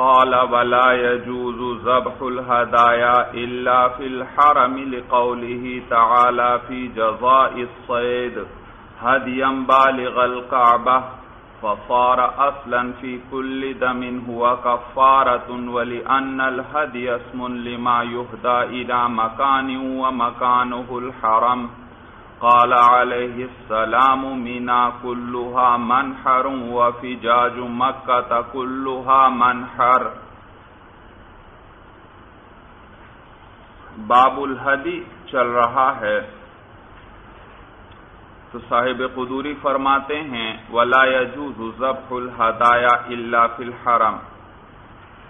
قال ولا يجوز ذبح الهدايا إلا في الحرم لقوله تعالى في جزاء الصيد هديا بالغ الكعبة فصار أصلا في كل دم هو كفارة ولأن الهدي اسم لما يهدى إلى مكان ومكانه الحرم قال عليه السلام منا كلها منحر وفجاج مكة كلها منحر. باب الحدی چل رہا ہے۔ تو صاحب قدوری فرماتے ہیں، ولا يجوز ذبح الهدايا الا في الحرم۔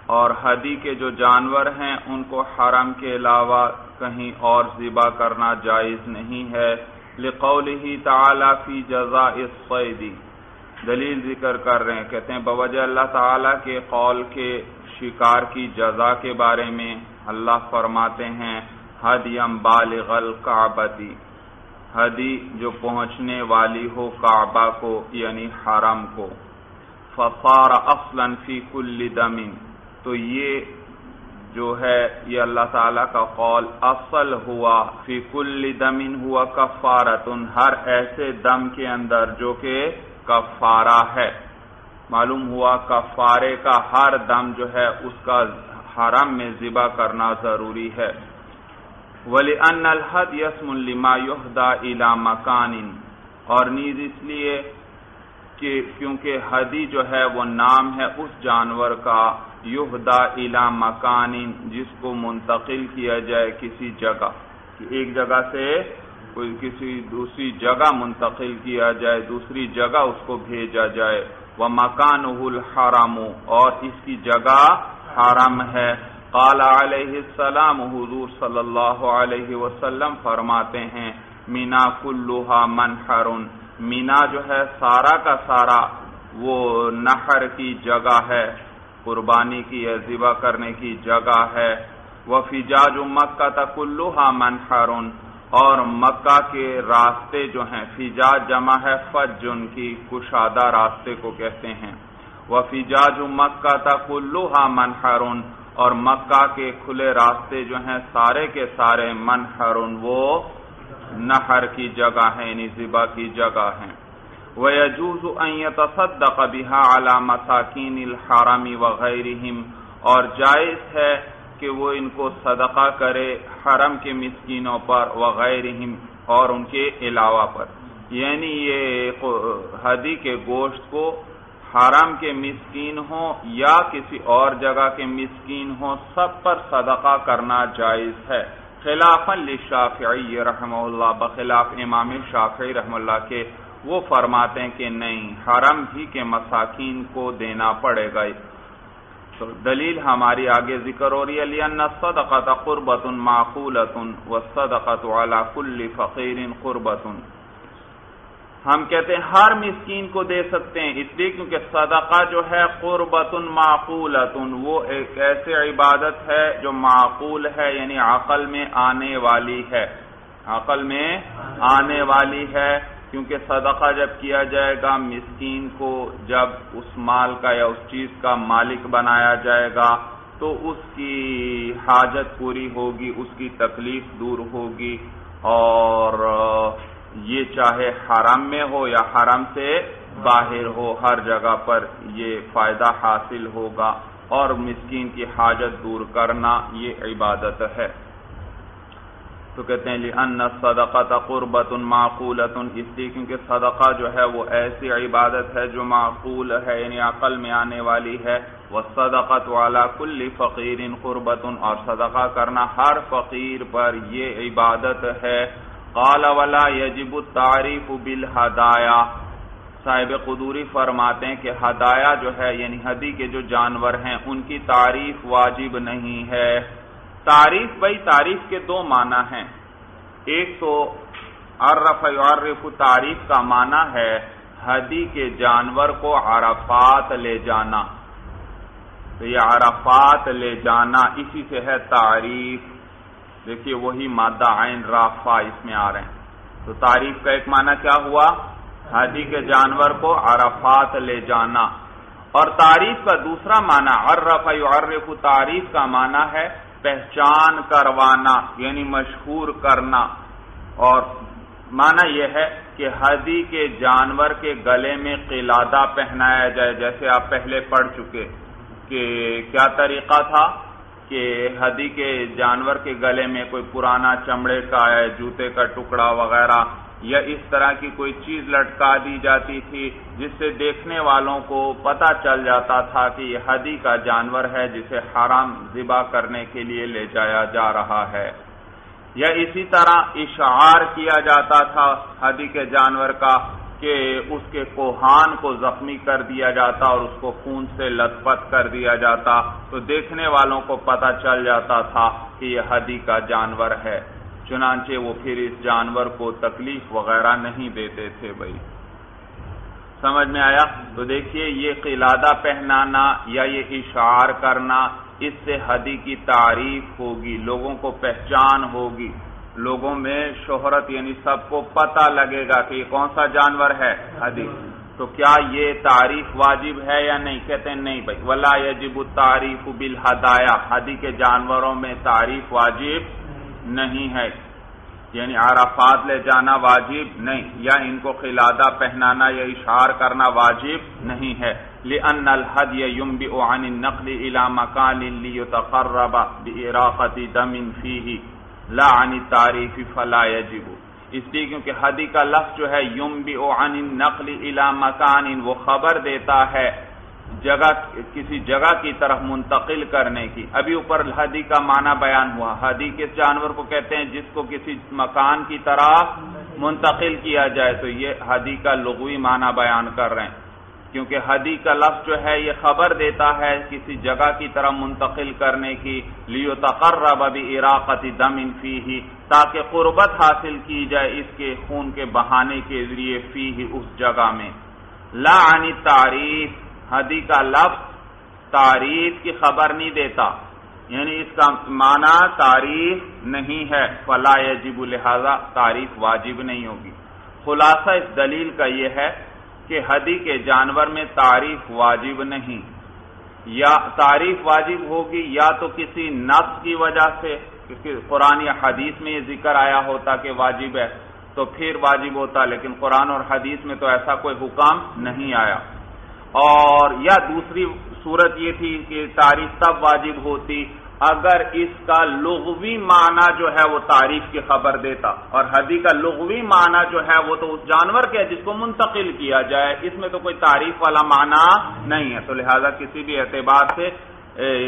اور حدی کے جو جانور ہیں، ان کو حرم کے علاوہ کہیں اور ذبح کرنا جائز نہیں ہے۔ لقوله تعالی فی جزاء الصید۔ دلیل ذکر کر رہے ہیں، کہتے ہیں، بوجہ اللہ تعالی کے قول کے شکار کی جزا کے بارے میں اللہ فرماتے ہیں حدیم بالغ القعبتی حدی جو پہنچنے والی ہو کعبہ کو یعنی حرم کو۔ فصار اصلا فی کل دم۔ تو یہ جو ہے یہ اللہ تعالیٰ کا قول، اصل ہوا، فی کل دمن ہوا کفارتن، ہر ایسے دم کے اندر جو کہ کفارہ ہے۔ معلوم ہوا کفارے کا ہر دم جو ہے اس کا حرم میں ذبح کرنا ضروری ہے۔ ولی ان الحد یسم الما یحدا الا مکان اور نیز اس لیے کہ کیونکہ حدی جو ہے وہ نام ہے اس جانور کا یہدا الا مکان جس کو منتقل کیا جائے کسی جگہ ایک جگہ سے کوئی کسی دوسری جگہ منتقل کیا جائے، دوسری جگہ اس کو بھیجا جائے۔ وہ مکان الحرام اور اس کی جگہ حرم ہے۔ قال علیہ السلام، حضور صلی اللہ علیہ وسلم فرماتے ہیں مینا کلوہا منحر۔ مینا جو ہے، سارا کا سارا وہ نہر کی جگہ ہے۔ قربانی کی یا ذبح کرنے کی جگہ ہے۔ وہ فجاج مکہ تکلوہا منحر اور مکہ کے راستے جو ہیں، فجاج جمع ہے فج ان کی کشادہ راستے کو کہتے ہیں۔ وہ فجاج مکہ تکلوہا منحر اور مکہ کے کھلے راستے جو ہیں، سارے کے سارے منحر وہ نہر کی جگہ ہیں یعنی ذبح کی جگہ ہیں۔ وَيَجُوزُ أَن يَتَصَدَّقَ بِهَا عَلَى مَسَاكِينِ الْحَرَمِ وَغَيْرِهِمْ اور جائز ہے کہ وہ ان کو صدقہ کرے حرم کے مسکینوں پر وغیرہم اور ان کے علاوہ پر۔ یعنی یہ حدی کے گوشت کو حرم کے مسکین ہوں یا کسی اور جگہ کے مسکین ہوں، سب پر صدقہ کرنا جائز ہے۔ خلاف للشافعی رحمہ اللہ، بخلاف امام شافعی رحمہ اللہ کے وہ فرماتے ہیں کہ نہیں، حرم ہی کے مساکین کو دینا پڑے گا۔ تو دلیل ہماری آگے ذکر ہو رہی ہے لین صدقت قربت معقولت و صدقت کل فقیر قربت ہم کہتے ہیں، ہر مسکین کو دے سکتے ہیں، اس لیے کیونکہ صدقہ جو ہے قربت معقولت وہ ایک ایسے عبادت ہے جو معقول ہے یعنی عقل میں آنے والی ہے۔ عقل میں آنے والی ہے۔ کیونکہ صدقہ جب کیا جائے گا، مسکین کو جب اس مال کا یا اس چیز کا مالک بنایا جائے گا، تو اس کی حاجت پوری ہوگی، اس کی تکلیف دور ہوگی۔ اور، یہ چاہے حرم میں ہو یا حرم سے باہر ہو، ہر جگہ پر یہ فائدہ حاصل ہوگا۔ اور مسکین کی حاجت دور کرنا یہ عبادت ہے۔ تو کہتے ہیں، لِأَنَّ صدقہ قربت معقولت اس لیے کیونکہ صدقہ جو ہے وہ ایسی عبادت ہے جو معقول ہے یعنی عقل میں آنے والی ہے۔ وہ صدقت والا کل فقیر اور صدقہ کرنا ہر فقیر پر یہ عبادت ہے۔ قال ولا یجب التعریف بالہدایا صاحب قدوری فرماتے ہیں کہ ہدایا جو ہے یعنی حدی کے جو جانور ہیں، ان کی تعریف واجب نہیں ہے۔ تعریف بھائی تعریف کے دو معنی ہیں۔ ایک تو عرف یعرف تعریف کا معنی ہے حدی کے جانور کو عرفات لے جانا۔ تو یہ عرفات لے جانا اسی سے ہے تعریف۔ دیکھیے وہی مادہ عین رافا اس میں آ رہے ہیں۔ تو تعریف کا ایک معنی کیا ہوا؟ حدی کے جانور کو عرفات لے جانا۔ اور تعریف کا دوسرا معنی عرف یعرف تعریف کا معنی ہے پہچان کروانا یعنی مشہور کرنا۔ اور معنی یہ ہے کہ ہدی کے جانور کے گلے میں قلادہ پہنایا جائے، جیسے آپ پہلے پڑھ چکے کہ کیا طریقہ تھا کہ ہدی کے جانور کے گلے میں کوئی پرانا چمڑے کا ہے جوتے کا ٹکڑا وغیرہ یا اس طرح کی کوئی چیز لٹکا دی جاتی تھی جس سے دیکھنے والوں کو پتا چل جاتا تھا کہ یہ ہدی کا جانور ہے جسے حرام ذبح کرنے کے لیے لے جایا جا رہا ہے۔ یا اسی طرح اشعار کیا جاتا تھا ہدی کے جانور کا کہ اس کے کوہان کو زخمی کر دیا جاتا اور اس کو خون سے لت پت کر دیا جاتا تو دیکھنے والوں کو پتا چل جاتا تھا کہ یہ ہدی کا جانور ہے۔ چنانچہ وہ پھر اس جانور کو تکلیف وغیرہ نہیں دیتے تھے بھائی۔ سمجھ میں آیا؟ تو دیکھیے، یہ قلادہ پہنانا یا یہ اشعار کرنا، اس سے ہدی کی تعریف ہوگی، لوگوں کو پہچان ہوگی۔ لوگوں میں شہرت یعنی سب کو پتہ لگے گا کہ یہ کون سا جانور ہے ہدی تو کیا یہ تعریف واجب ہے یا نہیں؟ کہتے ہیں نہیں بھائی۔ ولا یجب تعریف بالہدایا ہدی کے جانوروں میں تعریف واجب نہیں ہے۔ یعنی عرفات لے جانا واجب نہیں، یا ان کو خلادہ پہنانا یا اشار کرنا واجب نہیں ہے۔ لأن الحدی ينبئ عن النقل الى مكان ليتقرب بإراقة دم فيه لا عن التعریف فلا يجب۔ اس لیے کیونکہ حدی کا لفظ جو ہے، ينبئ عن النقل الى مكان وہ خبر دیتا ہے۔ جگہ، کسی جگہ کی طرف منتقل کرنے کی۔ ابھی اوپر ہدی کا معنی بیان ہوا۔ ہدی کس جانور کو کہتے ہیں جس کو کسی مکان کی طرف منتقل کیا جائے۔ تو یہ ہدی کا لغوی معنی بیان کر رہے ہیں۔ کیونکہ ہدی کا لفظ جو ہے، یہ خبر دیتا ہے کسی جگہ کی طرف منتقل کرنے کی۔ لیو تقرب ابھی عراقتی دم انفی ہی تاکہ قربت حاصل کی جائے اس کے خون کے بہانے کے ذریعے فی ہی اس جگہ میں۔ لا عنی تعریف ہدی کا لفظ تعریف کی خبر نہیں دیتا۔ یعنی اس کا معنی تعریف نہیں ہے۔ فلا یجب لہذا تعریف واجب نہیں ہوگی۔ خلاصہ اس دلیل کا یہ ہے کہ ہدی کے جانور میں تعریف واجب نہیں۔ یا تعریف واجب ہوگی یا تو کسی نفس کی وجہ سے قرآن یا حدیث میں یہ ذکر آیا ہوتا کہ واجب ہے تو پھر واجب ہوتا، لیکن قرآن اور حدیث میں تو ایسا کوئی حکام نہیں آیا۔ اور یا دوسری صورت یہ تھی کہ تعریف تب واجب ہوتی اگر اس کا لغوی معنی جو ہے وہ تعریف کی خبر دیتا اور حدی کا لغوی معنی جو ہے وہ تو اس جانور کے جس کو منتقل کیا جائے اس میں تو کوئی تعریف والا معنی نہیں ہے تو لہذا کسی بھی اعتبار سے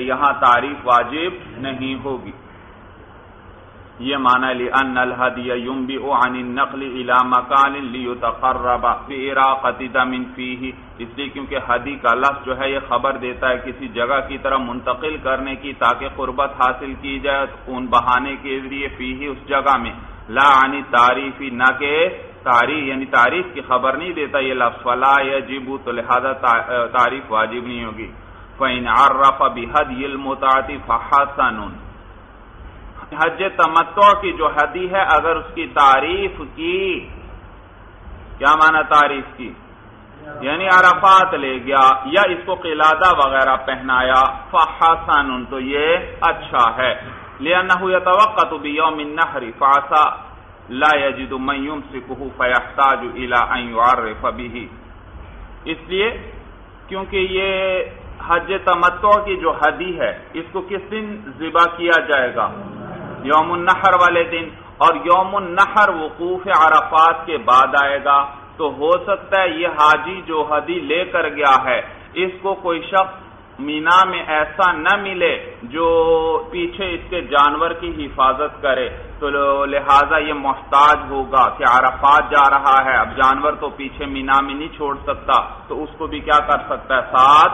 یہاں تعریف واجب نہیں ہوگی۔ یہ معنی لی ان الہدی ینبئ عن النقل الى مکان لیتقرب بعراقت دم فیہ اس لیے کیونکہ ہدی کا لفظ جو ہے یہ خبر دیتا ہے کسی جگہ کی طرف منتقل کرنے کی تاکہ قربت حاصل کی جائے خون بہانے کے ذریعے فیہ اس جگہ میں۔ لا عنی تعریفی نہ کہ تعریف یعنی تعریف کی خبر نہیں دیتا یہ لفظ۔ فلا یجب تو لہذا تعریف واجب نہیں ہوگی۔ فَإِنْ عَرَّفَ بِهَدْيِ الْمُتَعَتِ فَحَسَنٌ۔ حج تمتع کی جو حدی ہے، اگر اس کی تعریف کی، کیا مانا تعریف کی؟ یعنی عرفات لے گیا یا اس کو قلادہ وغیرہ پہنایا فحسن تو یہ اچھا ہے۔ لأنه يتوقت بيوم النحر فعسى لا يجد من يمسكه فيحتاج الى ان يعرف به۔ اس لیے، کیونکہ یہ حج تمتع کی جو حدی ہے، اس کو کس دن ذبح کیا جائے گا؟ یوم النحر والے دن اور یوم النحر وقوف عرفات کے بعد آئے گا۔ تو ہو سکتا ہے یہ حاجی جو حدی لے کر گیا ہے، اس کو کوئی شخص مینا میں ایسا نہ ملے جو پیچھے اس کے جانور کی حفاظت کرے۔ تو لہذا یہ محتاج ہوگا کہ عرفات جا رہا ہے۔ اب جانور تو پیچھے مینا میں نہیں چھوڑ سکتا، تو اس کو بھی کیا کر سکتا ہے؟ ساتھ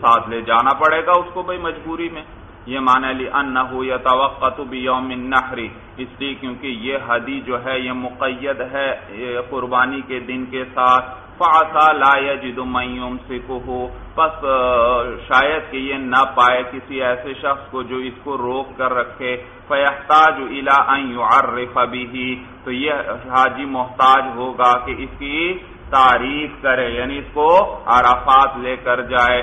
ساتھ لے جانا پڑے گا اس کو بھائی مجبوری میں۔ یہ معنی لی انہو یتوقت بیوم النحری اس لیے کیونکہ یہ حدی جو ہے یہ مقید ہے قربانی کے دن کے ساتھ۔ فعصا لا یجد من یمسکہو پس شاید کہ یہ نہ پائے کسی ایسے شخص کو جو اس کو روک کر رکھے۔ فیحتاج الى ان یعرف بھی تو یہ حاجی محتاج ہوگا کہ اس کی تعریف کرے یعنی اس کو عرفات لے کر جائے۔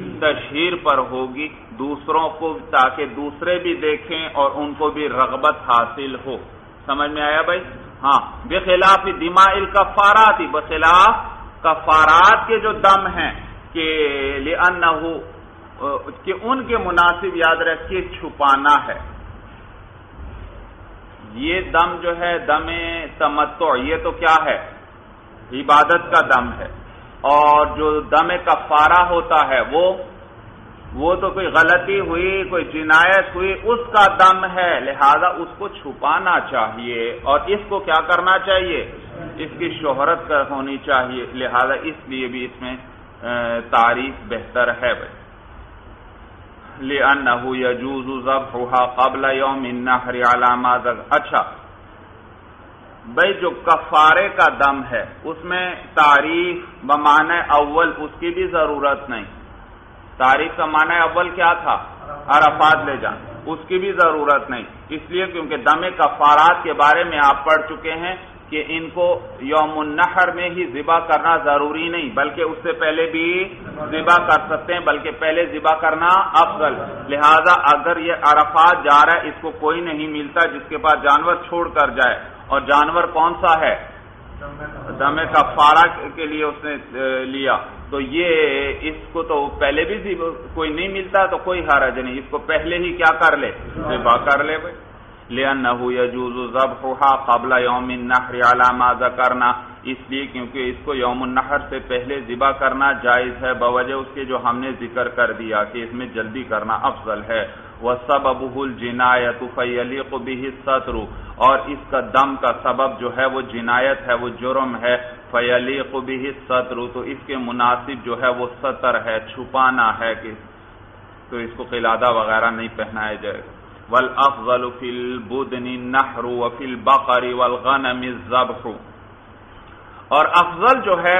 تشہیر پر ہوگی، دوسروں کو تاکہ دوسرے بھی دیکھیں اور ان کو بھی رغبت حاصل ہو۔ سمجھ میں آیا بھائی؟ ہاں۔ بخلاف دما الکفارات، بخلاف کفارات کے جو دم ہیں، کہ کہ ان کے مناسب یاد رکھیے، چھپانا ہے۔ یہ دم جو ہے، دم تمتع، یہ تو کیا ہے؟ عبادت کا دم ہے۔ اور جو دم کفارہ ہوتا ہے وہ وہ تو کوئی غلطی ہوئی، کوئی جنایت ہوئی، اس کا دم ہے، لہذا اس کو چھپانا چاہیے اور اس کو کیا کرنا چاہیے؟ اس کی شہرت ہونی چاہیے، لہذا اس لیے بھی اس میں تعریف بہتر ہے۔ بھائی لِأَنَّهُ يَجُوزُ ذَبْحُهَا قَبْلَ يَوْمِ النَّحْرِ عَلَى مَا اچھا بھائی جو کفارے کا دم ہے، اس میں تعریف بمعنی اول، اس کی بھی ضرورت نہیں۔ تعریف کا معنی اول کیا تھا؟ عرفات لے جان اس کی بھی ضرورت نہیں۔ اس لیے کیونکہ دم کفارات کے بارے میں آپ پڑھ چکے ہیں کہ ان کو یوم النحر میں ہی ذبح کرنا ضروری نہیں، بلکہ اس سے پہلے بھی ذبح کر سکتے ہیں، بلکہ پہلے ذبح کرنا افضل۔ لہذا اگر یہ عرفات جا رہا ہے، اس کو کوئی نہیں ملتا جس کے پاس جانور چھوڑ کر جائے۔ اور جانور کون سا ہے؟ دم کفارہ کے لیے اس نے لیا۔ تو یہ اس کو تو پہلے بھی کوئی نہیں ملتا تو کوئی حرج نہیں۔ اس کو پہلے ہی کیا کر لے؟ ذبح کر لے بھائی۔ لِأَنَّهُ يَجُوزُ ذَبْحُهَا قَبْلَ يَوْمِ النَّحْرِ عَلَى مَا ذَكَرْنَا۔ اس لیے کیونکہ اس کو یوم النحر سے پہلے ذبح کرنا جائز ہے بوجہ اس کے جو ہم نے ذکر کر دیا کہ اس میں جلدی کرنا افضل ہے۔ وَسَبَبُهُ الْجِنَایَةُ فَيَلِيقُ بِهِ السَّتْرُ اور اس کا دم کا سبب جو ہے وہ جنایت ہے، وہ جرم ہے فَيَلِيقُ بِهِ السَّتْرُ تو اس کے مناسب جو ہے وہ سطر ہے، چھپانا ہے کہ تو اس کو قلادہ وغیرہ نہیں پہنایا جائے گا۔ والافضل فی البدن النحر وفی البقر والغنم الزبح۔ اور افضل جو ہے،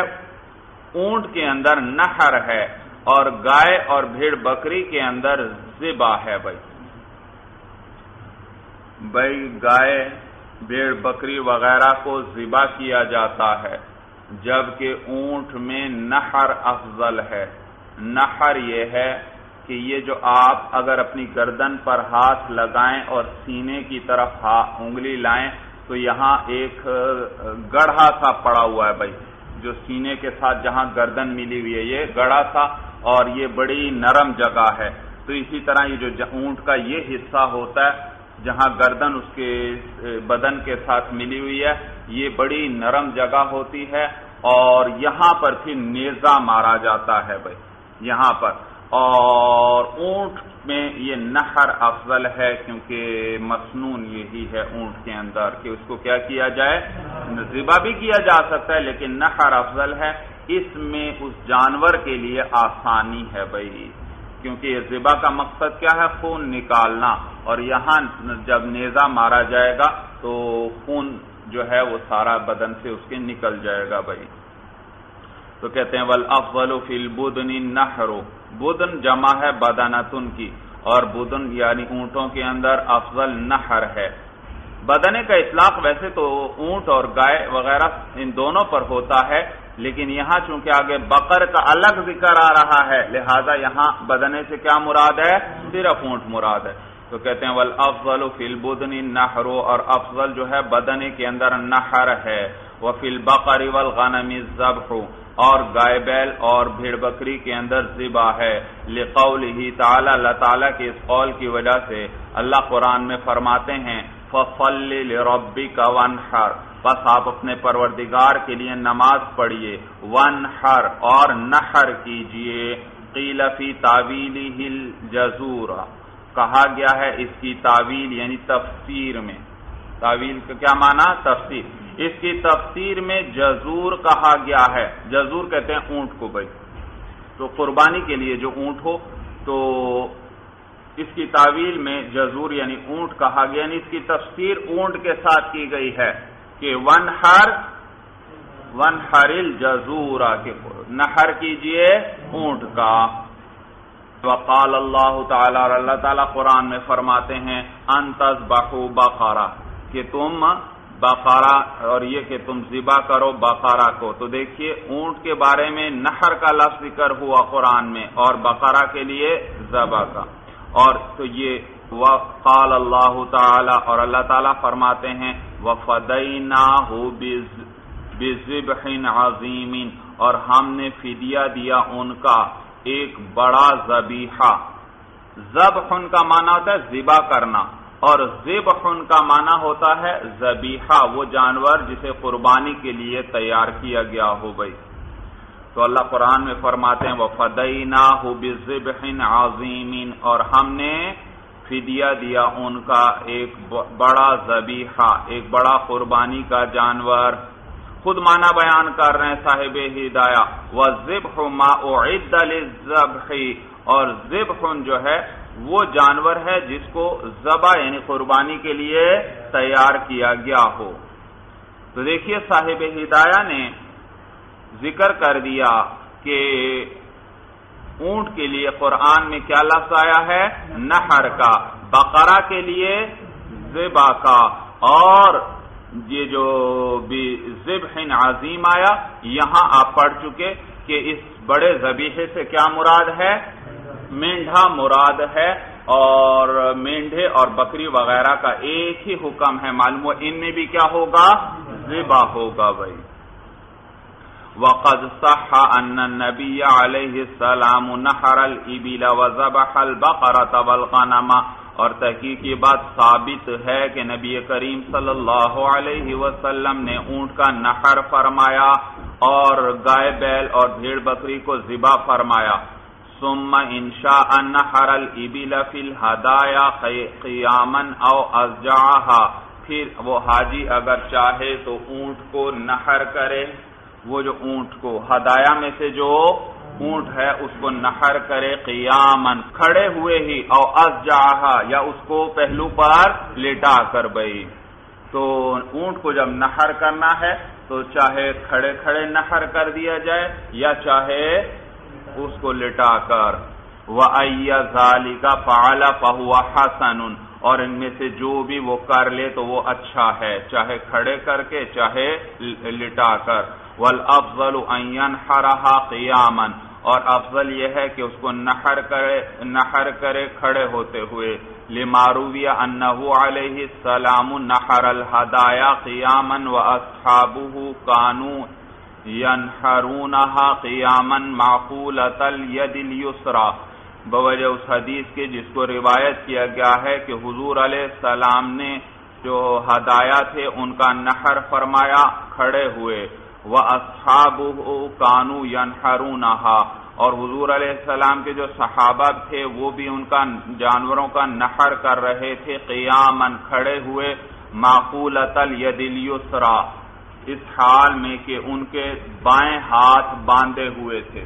اونٹ کے اندر نحر ہے اور گائے اور بھیڑ بکری کے اندر زبا ہے بھائی۔ بھائی، گائے، بھیڑ بکری وغیرہ کو ذبا کیا جاتا ہے، جبکہ اونٹ میں نحر افضل ہے۔ نحر یہ ہے کہ یہ جو آپ اگر اپنی گردن پر ہاتھ لگائیں اور سینے کی طرف انگلی لائیں، تو یہاں ایک گڑھا سا پڑا ہوا ہے بھائی، جو سینے کے ساتھ جہاں گردن ملی ہوئی ہے، یہ گڑھا سا اور یہ بڑی نرم جگہ ہے۔ تو اسی طرح یہ جو اونٹ کا یہ حصہ ہوتا ہے، جہاں گردن اس کے بدن کے ساتھ ملی ہوئی ہے، یہ بڑی نرم جگہ ہوتی ہے اور یہاں پر پھر نیزا مارا جاتا ہے بھائی، یہاں پر۔ اور اونٹ میں یہ نہر افضل ہے کیونکہ مصنون یہی ہے اونٹ کے اندر کہ اس کو کیا کیا جائے؟ ذبا بھی کیا جا سکتا ہے، لیکن نہر افضل ہے۔ اس میں اس جانور کے لیے آسانی ہے بھائی، کیونکہ یہ کا مقصد کیا ہے؟ خون نکالنا۔ اور یہاں جب نیزا مارا جائے گا تو خون جو ہے وہ سارا بدن سے اس کے نکل جائے گا بھائی۔ تو کہتے ہیں ول افول فل بدن نہرو بدن جمع ہے بدنتن کی۔ اور بدن یعنی اونٹوں کے اندر افضل نہر ہے۔ بدنے کا اطلاق ویسے تو اونٹ اور گائے وغیرہ ان دونوں پر ہوتا ہے۔ لیکن یہاں چونکہ آگے بقر کا الگ ذکر آ رہا ہے، لہذا یہاں بدنے سے کیا مراد ہے؟ صرف اونٹ مراد ہے۔ تو کہتے ہیں ول افضل فل بدن نہرو اور افضل جو ہے بدنے کے اندر نہر ہے۔ وہ فل بقر غنم ضبح اور گائے بیل اور بھیڑ بکری کے اندر ذبا ہے۔ لقول ہی تعالی اللہ تعالیٰ کے اس قول کی وجہ سے اللہ قرآن میں فرماتے ہیں، فصل ربی کا ون ہر بس آپ اپنے پروردگار کے لیے نماز پڑھیے۔ ون ہر اور نہر کیجیے۔ قیلفی تعویلی ہل جزور کہا گیا ہے اس کی تعویل یعنی تفسیر میں۔ تعویل کا کیا مانا تفسیر۔ اس کی تفسیر میں جزور کہا گیا ہے۔ جزور کہتے ہیں اونٹ کو بھائی۔ تو قربانی کے لیے جو اونٹ ہو، تو اس کی تعویل میں جزور یعنی اونٹ کہا گیا۔ یعنی اس کی تفسیر اونٹ کے ساتھ کی گئی ہے۔ کہ ون ہر ون ہرل جزورا کے نہر کیجیے اونٹ کا۔ وقال اللہ تعالی، اور اللہ تعالی قرآن میں فرماتے ہیں انتظ بخو بقارا کہ تم بقارا اور یہ کہ تم ذبا کرو بقارا کو۔ تو دیکھیے، اونٹ کے بارے میں نہر کا لفظ ذکر ہوا قرآن میں، اور بقرہ کے لیے ذبح کا۔ اور تو یہ وقال اللہ تعالی، اور اللہ تعالیٰ فرماتے ہیں عظیم اور ہم نے فدیہ دیا ان کا ایک بڑا زبیحہ ذبح کا معنی ہوتا ہے ذبا کرنا، اور ذبح کا معنی ہوتا ہے زبیحہ وہ جانور جسے قربانی کے لیے تیار کیا گیا ہو بھائی۔ تو اللہ قرآن میں فرماتے ہیں وہ فدئی نا عظیم اور ہم نے فدیہ دیا ان کا ایک بڑا زبیحہ ایک بڑا قربانی کا جانور۔ خود مانا بیان کر رہے ہیں صاحب ہدایا وہ ذبح ما اعد للذبح۔ اور ذبح جو ہے، وہ جانور ہے جس کو ذبح یعنی قربانی کے لیے تیار کیا گیا ہو۔ تو دیکھیے صاحب ہدایہ نے ذکر کر دیا کہ اونٹ کے لیے قرآن میں کیا لفظ آیا ہے؟ نہر کا، بقرہ کے لیے زبا کا۔ اور یہ جو ذبح عظیم آیا، یہاں آپ پڑھ چکے کہ اس بڑے زبیحے سے کیا مراد ہے؟ مینڈا مراد ہے۔ اور مینڈے اور بکری وغیرہ کا ایک ہی حکم ہے، معلوم ان میں بھی کیا ہوگا؟ زبا ہوگا بھائی۔ وقد صح ان النبي عليه السلام نحر الابل وذبح البقره والغنم. اور تحقیق یہ بات ثابت ہے کہ نبی کریم صلی اللہ علیہ وسلم نے اونٹ کا نحر فرمایا اور گائے بیل اور بھیڑ بکری کو ذبح فرمایا. ثم انشاء نحر الابل في الهدايا قياما او ازجعها پھر وہ حاجی اگر چاہے تو اونٹ کو نحر کرے. وہ جو اونٹ کو ہدایا میں سے جو اونٹ ہے، اس کو نہر کرے قیامن کھڑے ہوئے ہی، او از یا اس کو پہلو پر لٹا کر بئی۔ تو اونٹ کو جب نہر کرنا ہے، تو چاہے کھڑے کھڑے نہر کر دیا جائے، یا چاہے اس کو لٹا کر۔ وہ ظالی کا پالا پہوا حسن۔ اور ان میں سے جو بھی وہ کر لے، تو وہ اچھا ہے۔ چاہے کھڑے کر کے، چاہے لٹا کر۔ والافضل ان ينحرها قیاما اور افضل یہ ہے کہ اس کو نحر کرے نحر کرے کھڑے ہوتے ہوئے۔ لمارویہ انہو علیہ السلام نحر الہدایا قیاما واصحابه كانوا ينحرونها قیاما معقولة الید اليسرى۔ بوجہ اس حدیث کے جس کو روایت کیا گیا ہے کہ حضور علیہ السلام نے جو ہدایا تھے، ان کا نحر فرمایا کھڑے ہوئے۔ وہ اصحاب کانو ینحرونہا اور حضور علیہ السلام کے جو صحابہ تھے، وہ بھی ان کا جانوروں کا نحر کر رہے تھے۔ قیامن کھڑے ہوئے معقولت ید اس حال میں کہ ان کے بائیں ہاتھ باندھے ہوئے تھے۔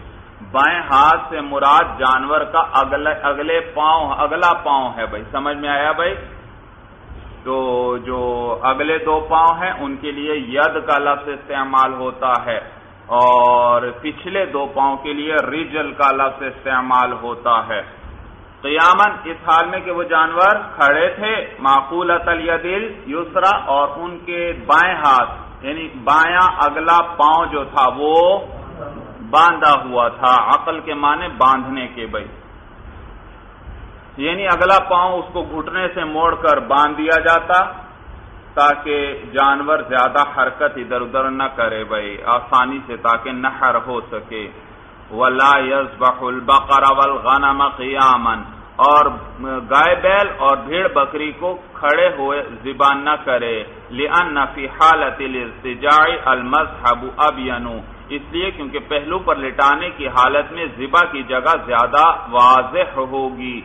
بائیں ہاتھ سے مراد جانور کا اگلے اگلے پاؤں، اگلا پاؤں ہے بھائی۔ سمجھ میں آیا بھائی؟ تو جو اگلے دو پاؤں ہیں، ان کے لیے ید کا لفظ استعمال ہوتا ہے اور پچھلے دو پاؤں کے لیے ریجل کا لفظ استعمال ہوتا ہے۔ قیامن اس حال میں کہ وہ جانور کھڑے تھے معقول دل یسرا اور ان کے بائیں ہاتھ یعنی بایاں اگلا پاؤں جو تھا، وہ باندھا ہوا تھا، عقل کے معنی باندھنے کے بھائی۔ یعنی اگلا پاؤں اس کو گھٹنے سے موڑ کر باندھ دیا جاتا تاکہ جانور زیادہ حرکت ادھر ادھر نہ کرے بھائی، آسانی سے تاکہ نہر ہو سکے۔ ولا یز بخل والغنم قیامن اور گائے بیل اور بھیڑ بکری کو کھڑے ہوئے زبان نہ کرے۔ لأن فی حالت الارتجاع المذهب ابینو اس لیے کیونکہ پہلو پر لٹانے کی حالت میں زبا کی جگہ زیادہ واضح ہوگی۔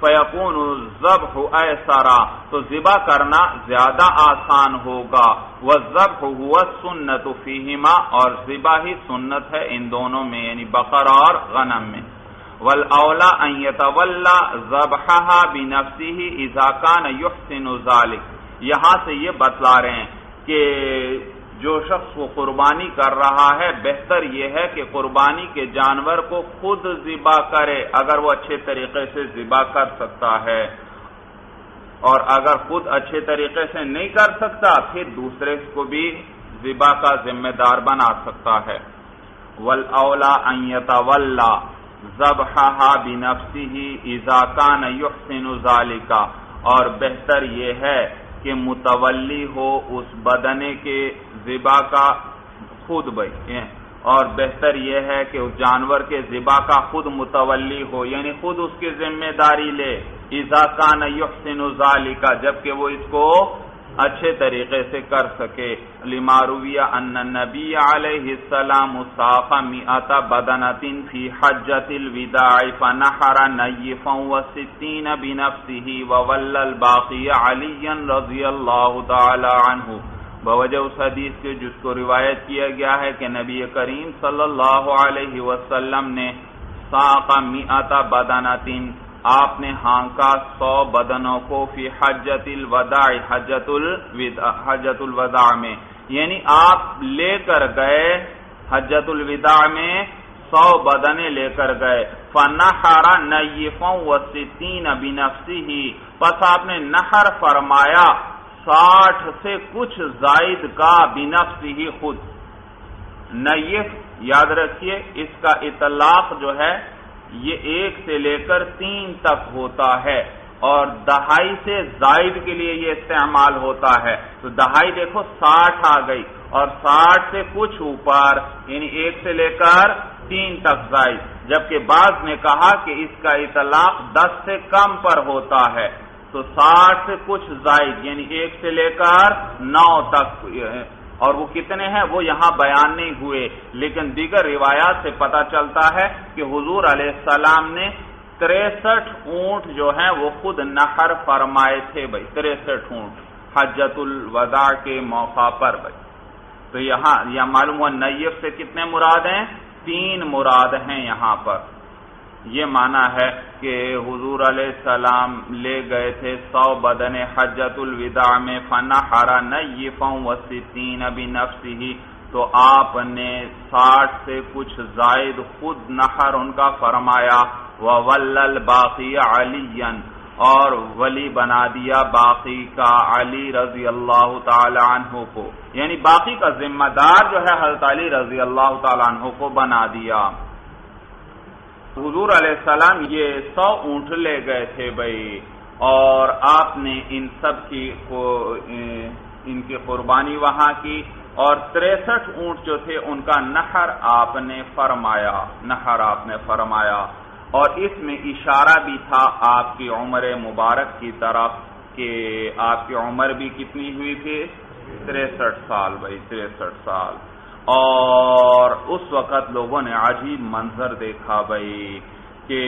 فیقون ضبح ایسرا، تو ذبح کرنا زیادہ آسان ہوگا۔ وہ ضبح ہوا سنت فیہما، اور ذبح ہی سنت ہے ان دونوں میں یعنی بقر اور غنم میں۔ ول اولا یتولا ذبحها بنفسه اذا كان يحسن ذلك یہاں سے یہ بتلا رہے ہیں کہ جو شخص وہ قربانی کر رہا ہے، بہتر یہ ہے کہ قربانی کے جانور کو خود ذبح کرے، اگر وہ اچھے طریقے سے ذبح کر سکتا ہے۔ اور اگر خود اچھے طریقے سے نہیں کر سکتا، پھر دوسرے کو بھی ذبح کا ذمہ دار بنا سکتا ہے۔ ول اولا ولہ ضب بنفسی ہی اضاکہ نئی اور بہتر یہ ہے کہ متولی ہو اس بدنے کے ذبا کا خود بھائی اور بہتر یہ ہے کہ اس جانور کے ذبا کا خود متولی ہو یعنی خود اس کی ذمہ داری لے۔ اضاکان یحسن کا جبکہ وہ اس کو اچھے طریقے سے کر سکے۔ لمارویہ ان نبی علیہ السلام صاف میعت بدنت فی حجت الوداع فنحر نیفا وستین بنفسه وول الباقی علی رضی اللہ تعالی عنہ۔ بوجہ اس حدیث کے جس کو روایت کیا گیا ہے کہ نبی کریم صلی اللہ علیہ وسلم نے ساق میعت بدنت آپ نے ہانکا سو بدنوں کو فی حجت الوداع حجت الوداع حجت الوداع میں۔ یعنی آپ لے کر گئے حجت الوداع میں، سو بدنے لے کر گئے۔ فنحر نیفوں و ستین بنفسی ہی پس آپ نے نہر فرمایا، ساٹھ سے کچھ زائد کا بنفسی ہی خود۔ نیف یاد رکھیے، اس کا اطلاق جو ہے یہ ایک سے لے کر تین تک ہوتا ہے اور دہائی سے زائد کے لیے یہ استعمال ہوتا ہے۔ تو دہائی دیکھو ساٹھ آ گئی اور ساٹھ سے کچھ اوپر یعنی ایک سے لے کر تین تک زائد۔ جبکہ بعض نے کہا کہ اس کا اطلاق دس سے کم پر ہوتا ہے۔ تو ساٹھ سے کچھ زائد یعنی ایک سے لے کر نو تک اور وہ کتنے ہیں وہ یہاں بیان نہیں ہوئے، لیکن دیگر روایات سے پتا چلتا ہے کہ حضور علیہ السلام نے تریسٹھ اونٹ جو ہیں وہ خود نہر فرمائے تھے بھائی، تریسٹھ اونٹ، حجت الوداع کے موقع پر بھائی۔ تو یہاں یہ معلوم ہوا نیف سے کتنے مراد ہیں؟ تین مراد ہیں یہاں پر۔ یہ مانا ہے کہ حضور علیہ السلام لے گئے تھے سو بدن حجت الوداع میں فنا ہارا نئی و ستین ابھی نفسی ہی تو آپ نے ساٹھ سے کچھ زائد خود نہر ان کا فرمایا ول باقی علی اور ولی بنا دیا باقی کا علی رضی اللہ تعالی عنہ کو۔ یعنی باقی کا ذمہ دار جو ہے، حضرت علی رضی اللہ تعالی عنہ کو بنا دیا۔ حضور علیہ السلام یہ سو اونٹ لے گئے تھے بھائی، اور آپ نے ان سب کی ان کی قربانی وہاں کی، اور تریسٹھ اونٹ جو تھے ان کا نہر آپ نے فرمایا، نہر آپ نے فرمایا۔ اور اس میں اشارہ بھی تھا آپ کی عمر مبارک کی طرف کہ آپ کی عمر بھی کتنی ہوئی تھی؟ تریسٹھ سال بھائی، تریسٹھ سال۔ اور اس وقت لوگوں نے عجیب منظر دیکھا بھائی کہ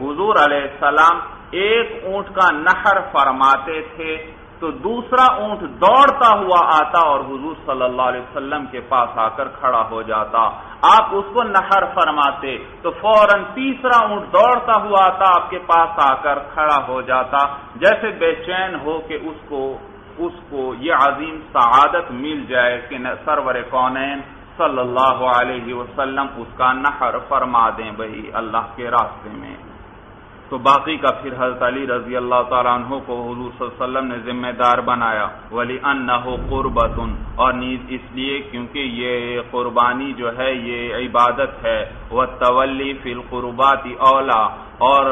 حضور علیہ السلام ایک اونٹ کا نہر فرماتے تھے تو دوسرا اونٹ دوڑتا ہوا آتا اور حضور صلی اللہ علیہ وسلم کے پاس آ کر کھڑا ہو جاتا۔ آپ اس کو نہر فرماتے تو فوراً تیسرا اونٹ دوڑتا ہوا آتا، آپ کے پاس آ کر کھڑا ہو جاتا۔ جیسے بے چین ہو کہ اس کو اس کو یہ عظیم سعادت مل جائے کہ سرور کونین صلی اللہ علیہ وسلم اس کا نحر فرما دیں بھائی اللہ کے راستے میں۔ تو باقی کا پھر حضرت علی رضی اللہ تعالیٰ عنہ کو حضور صلی اللہ علیہ وسلم نے ذمہ دار بنایا۔ ولی ان قربت اور نیز اس لیے کیونکہ یہ قربانی جو ہے یہ عبادت ہے۔ وہ تولی فی القربات اولا اور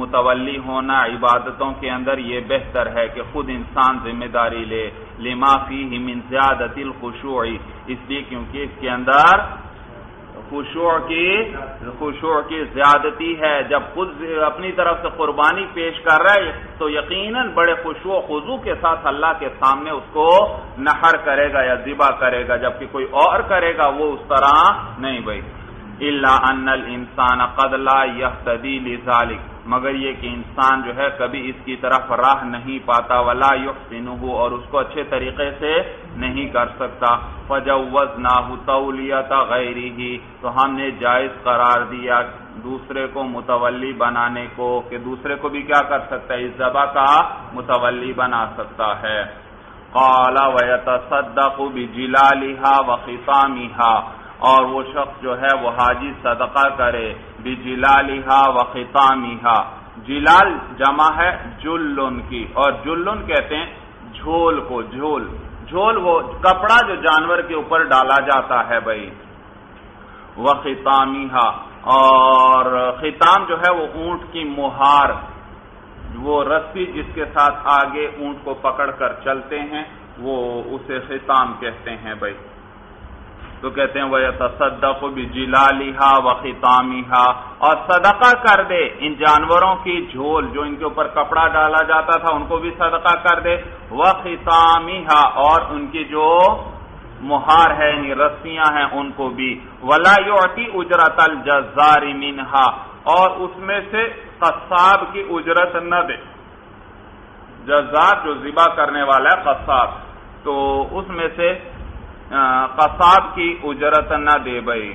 متولی ہونا عبادتوں کے اندر یہ بہتر ہے کہ خود انسان ذمہ داری لے۔ لما فی من زیادت الخشوع اس لیے کیونکہ اس کے اندر خوشوع کی خوشوع کی زیادتی ہے۔ جب خود اپنی طرف سے قربانی پیش کر رہے تو یقیناً بڑے خوشو خضو کے ساتھ اللہ کے سامنے اس کو نہر کرے گا یا ذبح کرے گا، جبکہ کوئی اور کرے گا، وہ اس طرح نہیں بھائی۔ اللہ ان انسان قدلہ یہ ذالک مگر یہ کہ انسان جو ہے کبھی اس کی طرف راہ نہیں پاتا ولا یحسنہ اور اس کو اچھے طریقے سے نہیں کر سکتا۔ فجوزناہ تولیت غیرہ تو ہم نے جائز قرار دیا دوسرے کو متولی بنانے کو کہ دوسرے کو بھی کیا کر سکتا ہے؟ اس ذبح کا متولی بنا سکتا ہے۔ قال ويتصدق بجلالها وخطامها اور وہ شخص جو ہے وہ حاجی صدقہ کرے۔ بجلالها وخطامها جلال جمع ہے جلن کی اور جلن کہتے ہیں جھول کو، جھول۔ جھول وہ کپڑا جو جانور کے اوپر ڈالا جاتا ہے بھائی۔ وہ اور خطام جو ہے وہ اونٹ کی مہار۔ وہ رسی جس کے ساتھ آگے اونٹ کو پکڑ کر چلتے ہیں، وہ اسے خطام کہتے ہیں بھائی۔ تو کہتے ہیں وہ تصدق بھی جلا و اور صدقہ کر دے ان جانوروں کی جھول جو ان کے اوپر کپڑا ڈالا جاتا تھا ان کو بھی صدقہ کر دے۔ وہ خطامیہ اور ان کی جو مہار ہے یعنی رسیاں ہیں، ان کو بھی۔ ولا یوتی اجرت الجزار منہا اور اس میں سے قصاب کی اجرت نہ دے۔ جزار جو ذبح کرنے والا ہے، قصاب، تو اس میں سے قصاب کی اجرت نہ دے بھائی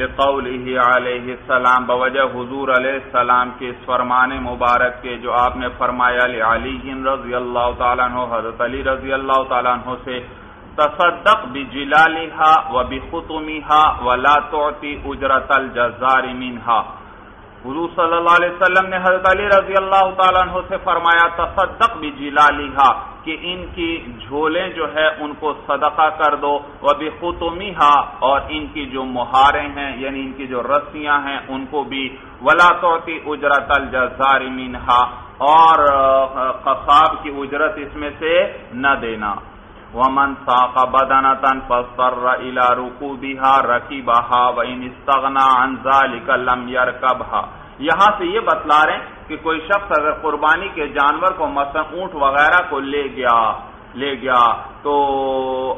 لقوله علیہ السلام، بوجہ حضور علیہ السلام کے اس فرمان مبارک کے جو آپ نے فرمایا علی رضی اللہ تعالیٰ عنہ، حضرت علی رضی اللہ تعالیٰ عنہ سے، تصدق بجلالها وبختمها ولا تعطي اجرت الجزار منها حضور صلی اللہ علیہ وسلم نے حضرت علی رضی اللہ تعالیٰ عنہ سے فرمایا، تصدق بجلالها کہ ان کی جھولیں جو ہے ان کو صدقہ کر دو وبختمها اور ان کی جو مہاریں ہیں یعنی ان کی جو رسیاں ہیں، ان کو بھی ولا تعطي اجرت الجزار منها اور قصاب کی اجرت اس میں سے نہ دینا۔ ومن ساق بدنة فاضطر الى ركوبها ركبها وان استغنى عن ذلك لم يركبها۔ یہاں سے یہ بتلا رہے ہیں کہ کوئی شخص اگر قربانی کے جانور کو مثلا اونٹ وغیرہ کو لے گیا لے گیا۔ تو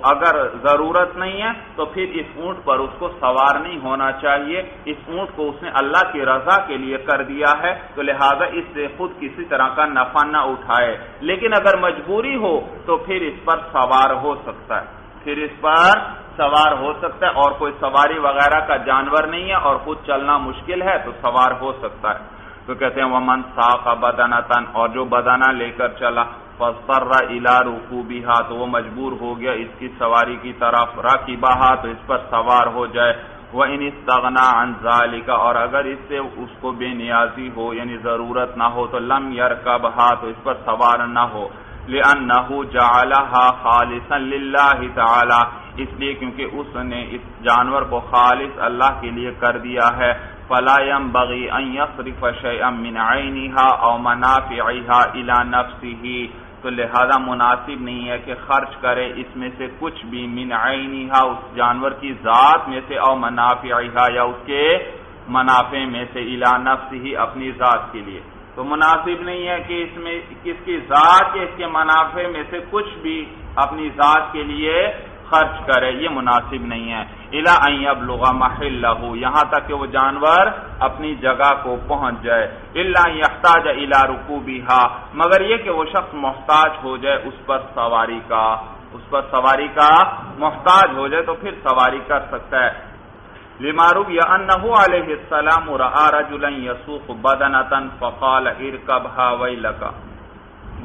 اگر ضرورت نہیں ہے، تو پھر اس اونٹ پر اس کو سوار نہیں ہونا چاہیے۔ اس اونٹ کو اس نے اللہ کی رضا کے لیے کر دیا ہے۔ تو لہذا اس سے خود کسی طرح کا نفع نہ اٹھائے۔ لیکن اگر مجبوری ہو، تو پھر اس پر سوار ہو سکتا ہے۔ پھر اس پر سوار ہو سکتا ہے۔ اور کوئی سواری وغیرہ کا جانور نہیں ہے اور خود چلنا مشکل ہے، تو سوار ہو سکتا ہے۔ تو کہتے ہیں وہ من سا بدنا تن اور جو بدنا لے کر چلا الا رکو بھی تو وہ مجبور ہو گیا اس کی سواری کی طرف راکی بہا تو اس پر سوار ہو جائے۔ وہ ان استغنا انزالی کا اور اگر اس سے اس کو بے نیازی ہو یعنی ضرورت نہ ہو، تو لم یار کا بہا تو اس پر سوار نہ ہو۔ لأنه جعلها خالصا للہ تعالی اس لیے کیونکہ اس نے اس جانور کو خالص اللہ کے لیے کر دیا ہے۔ فلا ينبغي ان يصرف شيئا من عينها او منافعها الى نفسه۔ تو لہذا مناسب نہیں ہے کہ خرچ کرے اس میں سے کچھ بھی من عینیہا، اس جانور کی ذات میں سے، او منافعها یا اس کے منافع میں سے الا نفس ہی اپنی ذات کے لیے۔ تو مناسب نہیں ہے کہ اس میں، کس کی ذات کے، اس کے منافع میں سے کچھ بھی اپنی ذات کے لیے خرچ کرے، یہ مناسب نہیں ہے۔ الا اب لغا محل یہاں تک کہ وہ جانور اپنی جگہ کو پہنچ جائے۔ اللہ یحتاج الا رکو بھی مگر یہ کہ وہ شخص محتاج ہو جائے اس پر سواری کا۔ اس پر سواری کا محتاج ہو جائے تو پھر سواری کر سکتا ہے۔ لمعروف یا انہو علیہ السلام رآ رجلا یسوق بدنتا فقال ارکبها ویلکا۔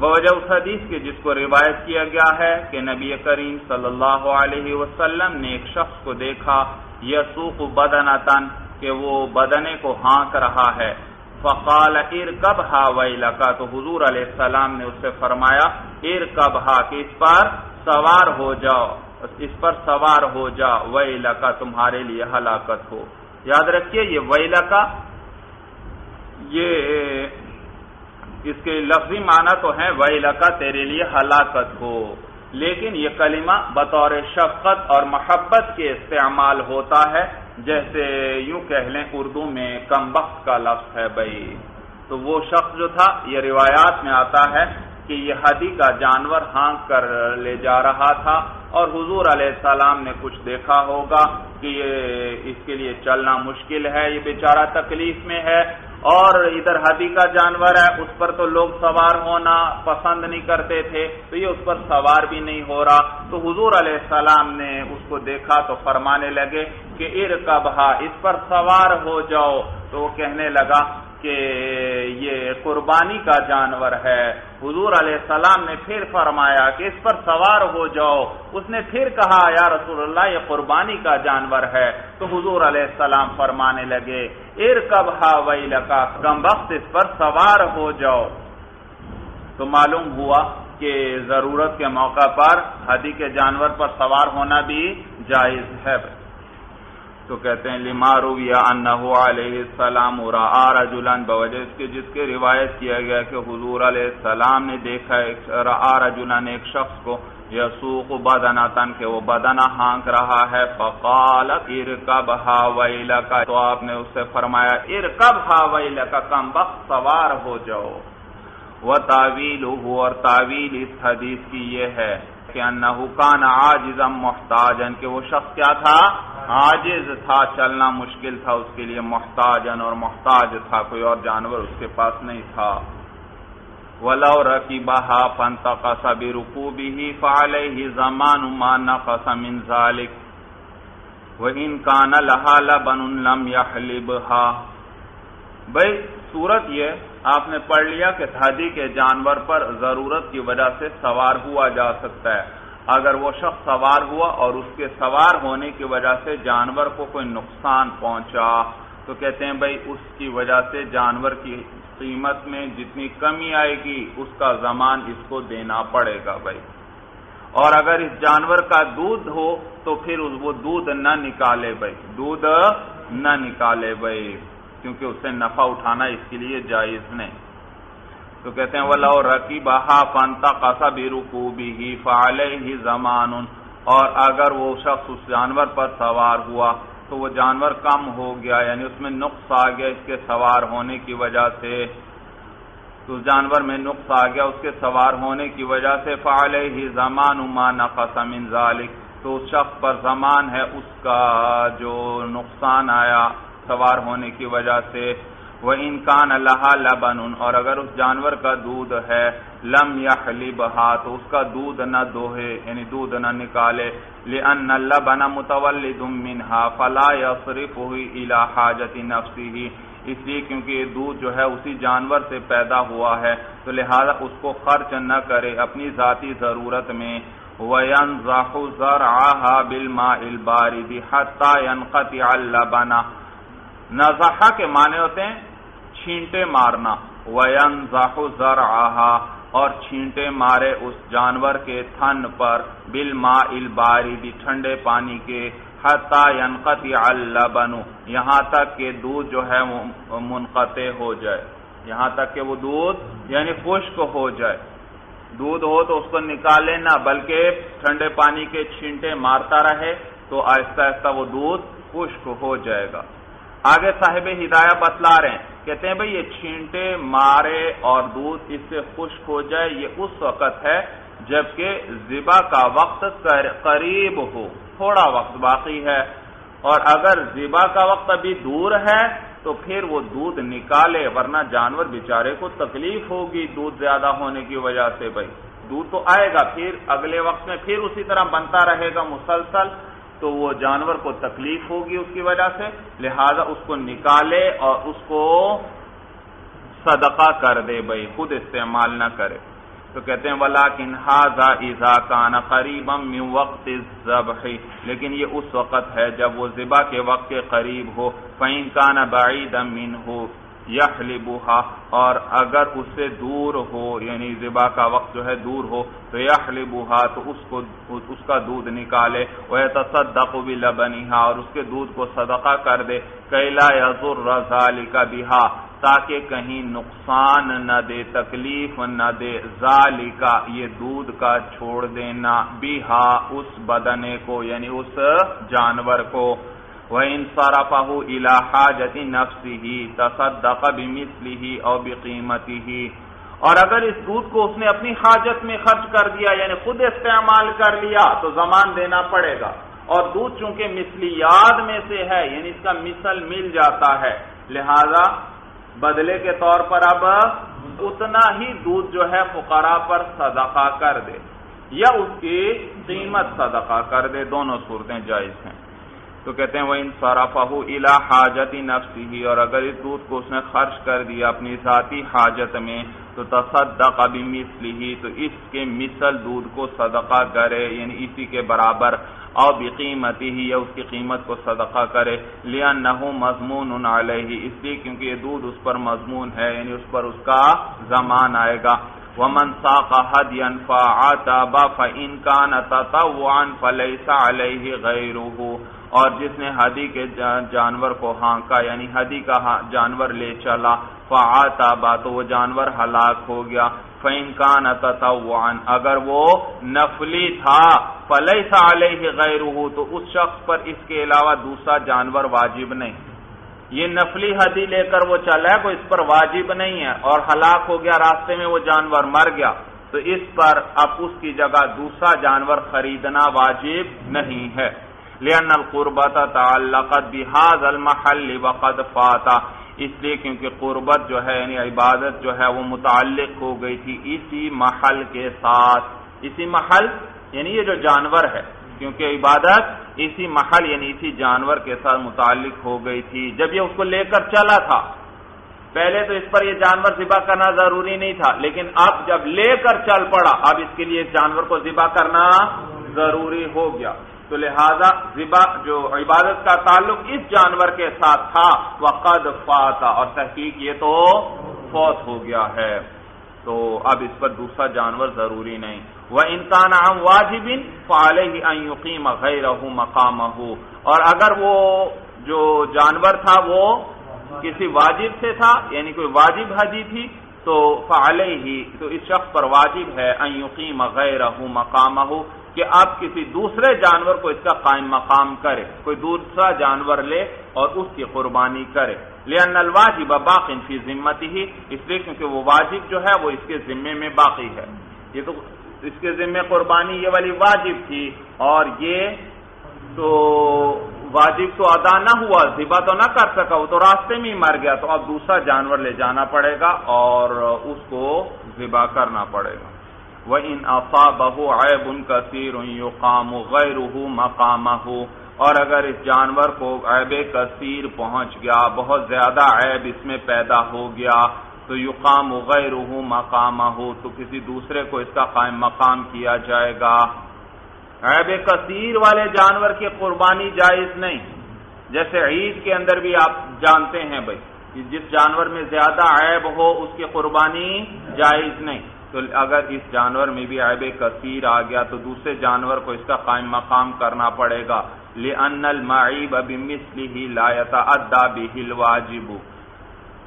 بوجہ اس حدیث کے جس کو روایت کیا گیا ہے کہ نبی کریم صلی اللہ علیہ وسلم نے ایک شخص کو دیکھا، یسوق بدنتا، کہ وہ بدنے کو ہانک رہا ہے۔ فقال ارکبها ویلکا، تو حضور علیہ السلام نے اس سے فرمایا ارکبها کہ اس پر سوار ہو جاؤ۔ اس پر سوار ہو جا ویلا تمہارے لیے ہلاکت ہو۔ یاد رکھیے، یہ ویلا کا یہ اس کے لفظی معنی تو ہے ویلا کا تیرے لیے ہلاکت ہو۔ لیکن یہ کلمہ بطور شفقت اور محبت کے استعمال ہوتا ہے، جیسے یوں کہہ لیں اردو میں، کم وقت کا لفظ ہے بھائی۔ تو وہ شخص جو تھا، یہ روایات میں آتا ہے کہ یہ ہدی کا جانور ہانک کر لے جا رہا تھا اور حضور علیہ السلام نے کچھ دیکھا ہوگا کہ یہ اس کے لیے چلنا مشکل ہے، یہ بیچارہ تکلیف میں ہے۔ اور ادھر ہدی کا جانور ہے، اس پر تو لوگ سوار ہونا پسند نہیں کرتے تھے، تو یہ اس پر سوار بھی نہیں ہو رہا۔ تو حضور علیہ السلام نے اس کو دیکھا تو فرمانے لگے کہ ار اس پر سوار ہو جاؤ۔ تو وہ کہنے لگا کہ یہ قربانی کا جانور ہے۔ حضور علیہ السلام نے پھر فرمایا کہ اس پر سوار ہو جاؤ۔ اس نے پھر کہا، یا رسول اللہ، یہ قربانی کا جانور ہے۔ تو حضور علیہ السلام فرمانے لگے ار کب ہا وئی لگا کم وقت اس پر سوار ہو جاؤ۔ تو معلوم ہوا کہ ضرورت کے موقع پر ہدی کے جانور پر سوار ہونا بھی جائز ہے۔ تو کہتے ہیں، لما رویا انہو علیہ السلام رآ رجلن. بوجہ اس کے جس کے روایت کیا گیا کہ حضور علیہ السلام نے دیکھا رآ رجلن، ایک شخص کو، یسوق بدنا تن کہ وہ بدنا ہانک رہا ہے فقال ارکب حاویلکا تو آپ نے اس سے فرمایا، ارکب حاویلکا کم بخت سوار ہو جاؤ۔ وہ تعویل اور تعویل اس حدیث کی یہ ہے کہ انہو کان عاجزا محتاجا، کہ وہ شخص کیا تھا؟ عاجز تھا، چلنا مشکل تھا، اس کے لیے محتاج اور محتاج تھا، کوئی اور جانور اس کے پاس نہیں تھا۔ ولو رکی بہا پنت قصب رکوبی ہی فالے ہی زمان مان قسم ذالک وَإِن كَانَ لَهَا لَبَنٌ لَمْ يَحْلِبْهَا۔ بھئی صورت یہ، آپ نے پڑھ لیا کہ دھادی کے جانور پر ضرورت کی وجہ سے سوار ہوا جا سکتا ہے۔ اگر وہ شخص سوار ہوا اور اس کے سوار ہونے کی وجہ سے جانور کو کوئی نقصان پہنچا، تو کہتے ہیں بھائی اس کی وجہ سے جانور کی قیمت میں جتنی کمی آئے گی، اس کا زمان اس کو دینا پڑے گا بھائی۔ اور اگر اس جانور کا دودھ ہو، تو پھر وہ دودھ نہ نکالے بھائی۔ دودھ نہ نکالے بھائی، کیونکہ اس سے نفع اٹھانا اس کے لیے جائز نہیں۔ تو کہتے ہیں، ولو رکی بہا پنتا قصا بھی رکو بھی فعال ہی زمان۔ اور اگر وہ شخص اس جانور پر سوار ہوا تو وہ جانور کم ہو گیا یعنی اس میں نقص آ گیا اس کے سوار ہونے کی وجہ سے۔ تو اس جانور میں نقص آ گیا اس کے سوار ہونے کی وجہ سے۔ فعال ہی زمان اما قسم ذالک تو اس شخص پر زمان ہے اس کا جو نقصان آیا سوار ہونے کی وجہ سے۔ وہ انکان اللہ لبن، اور اگر اس جانور کا دودھ ہے، لم یا بہا تو اس کا دودھ نہ دوہے یعنی دودھ نہ نکالے لن لبن متولد منہا فلا یصرف ہوئی الا حاجت نفسی اس لیے کیونکہ یہ دودھ جو ہے، اسی جانور سے پیدا ہوا ہے، تو لہذا اس کو خرچ نہ کرے، اپنی ذاتی ضرورت میں۔ وَيَنْزَحُ زَرْعَهَا بِالْمَاءِ الْبَارِدِ حَتَّى يَنْقَطِعَ اللَّبَنَ۔ نزحہ کے معنی ہوتے ہیں چھینٹے مارنا۔ وین ذاہو زر اور چھینٹے مارے اس جانور کے تھن پر۔ بل ما الباری ٹھنڈے پانی کے۔ حتا ینقطع اللبن۔ یہاں تک کہ دودھ جو ہے منقطع ہو جائے۔ یہاں تک کہ وہ دودھ یعنی خشک ہو جائے۔ دودھ ہو تو اس کو نکالے نہ، بلکہ ٹھنڈے پانی کے چھینٹے مارتا رہے تو آہستہ آہستہ وہ دودھ خشک ہو جائے گا۔ آگے صاحب ہدایہ بتلا رہے ہیں۔ کہتے ہیں بھئی یہ چھینٹے، مارے اور دودھ اس سے خشک ہو جائے، یہ اس وقت ہے جبکہ زبا کا وقت قریب ہو، تھوڑا وقت باقی ہے۔ اور اگر زبا کا وقت ابھی دور ہے، تو پھر وہ دودھ نکالے، ورنہ جانور بیچارے کو تکلیف ہوگی دودھ زیادہ ہونے کی وجہ سے بھائی دودھ تو آئے گا، پھر اگلے وقت میں پھر اسی طرح بنتا رہے گا مسلسل۔ تو وہ جانور کو تکلیف ہوگی اس کی وجہ سے، لہذا اس کو نکالے اور اس کو صدقہ کر دے بھائی، خود استعمال نہ کرے۔ تو کہتے ہیں ولا کن ایزا کان قریب وقت لیکن یہ اس وقت ہے جب وہ ذبح کے وقت کے قریب ہو۔ فین کان بعید من ہو یحلبوها اور اگر اس سے دور ہو یعنی ذبح کا وقت جو ہے دور ہو، تو یحلبوها تو اس کو، اس کا دودھ نکالے وہ تصدق اور اس کے دودھ کو صدقہ کر دے کیلا یضر ذلك بها تاکہ کہیں نقصان نہ دے، تکلیف نہ دے ذالکا یہ دودھ کا چھوڑ دینا بیہا اس بدنے کو یعنی اس جانور کو۔ وَإِن صَرَفَهُ إِلَى حَاجَةِ نَفْسِهِ، تَصَدَّقَ بِمِثْلِهِ أَوْ بِقِيمَتِهِ۔ اور اگر اس دودھ کو اس نے اپنی حاجت میں خرچ کر دیا یعنی خود استعمال کر لیا، تو زمان دینا پڑے گا۔ اور دودھ چونکہ مثلیات میں سے ہے یعنی اس کا مثل مل جاتا ہے۔ لہذا بدلے کے طور پر اب اتنا ہی دودھ جو ہے فقراء پر صدقہ کر دے، یا اس کی قیمت صدقہ کر دے۔ دونوں صورتیں جائز ہیں۔ تو کہتے ہیں وہ ان صرفہ الا حاجتی نفسی ہی اور اگر اس دودھ کو اس نے خرچ کر دیا اپنی ذاتی حاجت میں، تو تصدق بمثلی ہی تو اس کے مثل دودھ کو صدقہ کرے یعنی اسی کے برابر او بقیمتی ہی یا اس کی قیمت کو صدقہ کرے، لِأَنَّهُ مضمون علیہ اس لیے کیونکہ یہ دودھ اس پر مضمون ہے یعنی اس پر اس کا زمان آئے گا۔ ومن ساق هديا فعتب فإن كان تطوعا فليس عليه غيره اور جس نے ہدی کے جانور کو ہانکا یعنی ہدی کا جانور لے چلا فعتب تو وہ جانور ہلاک ہو گیا۔ فإن كان تطوعا، اگر وہ نفلی تھا، فليس عليه غيره تو اس شخص پر اس کے علاوہ دوسرا جانور واجب نہیں۔ یہ نفلی حدی لے کر وہ چلا ہے، کوئی اس پر واجب نہیں ہے۔ اور ہلاک ہو گیا راستے میں، وہ جانور مر گیا۔ تو اس پر اب اس کی جگہ دوسرا جانور خریدنا واجب نہیں ہے۔ لأن القربت تعلقت بحاظ المحل وقد فاتا اس لیے کیونکہ قربت جو ہے یعنی عبادت جو ہے، وہ متعلق ہو گئی تھی اسی محل کے ساتھ۔ اسی محل یعنی یہ جو جانور ہے کیونکہ عبادت اسی محل یعنی اسی جانور کے ساتھ متعلق ہو گئی تھی۔ جب یہ اس کو لے کر چلا تھا، پہلے تو اس پر یہ جانور ذبح کرنا ضروری نہیں تھا، لیکن اب جب لے کر چل پڑا، اب اس کے لیے اس جانور کو ذبح کرنا ضروری ہو گیا۔ تو لہذا ذبح جو عبادت کا تعلق اس جانور کے ساتھ تھا وہ قد فاتا۔ اور تحقیق یہ تو فوت ہو گیا ہے۔ تو اب اس پر دوسرا جانور ضروری نہیں۔ وہ انکان واجب فالح یقین غیر مقام اور اگر وہ جو جانور تھا وہ کسی واجب سے تھا یعنی کوئی واجب حجی تھی، تو فعلے ہی تو اس شخص پر واجب ہے یقین غیر مقام کہ آپ کسی دوسرے جانور کو اس کا قائم مقام کرے۔ کوئی دوسرا جانور لے اور اس کی قربانی کرے۔ لأن الواجب باقی فی ذمتی ہی اس لیے کیونکہ وہ واجب جو ہے وہ اس کے ذمے میں باقی ہے۔ یہ تو اس کے ذمے قربانی یہ والی واجب تھی اور یہ تو واجب تو ادا نہ ہوا ذبا تو نہ کر سکا، وہ تو راستے میں ہی مر گیا، تو اب دوسرا جانور لے جانا پڑے گا اور اس کو ذبا کرنا پڑے گا۔ وہ ان افا بہو عیب ان کثیر یقام غیر مقام اور اگر اس جانور کو عیب کثیر پہنچ گیا، بہت زیادہ عیب اس میں پیدا ہو گیا، تو یقام غیر مقام ہو تو کسی دوسرے کو اس کا قائم مقام کیا جائے گا۔ عیب کثیر والے جانور کی قربانی جائز نہیں۔ جیسے عید کے اندر بھی آپ جانتے ہیں بھائی جس جانور میں زیادہ عیب ہو، اس کی قربانی جائز نہیں۔ تو اگر اس جانور میں بھی عیب کثیر آ گیا تو دوسرے جانور کو اس کا قائم مقام کرنا پڑے گا۔ لِأَنَّ الْمَعِيبَ بِمِثْلِهِ لَا يَتَعَدَّى بِهِ الْوَاجِبُ۔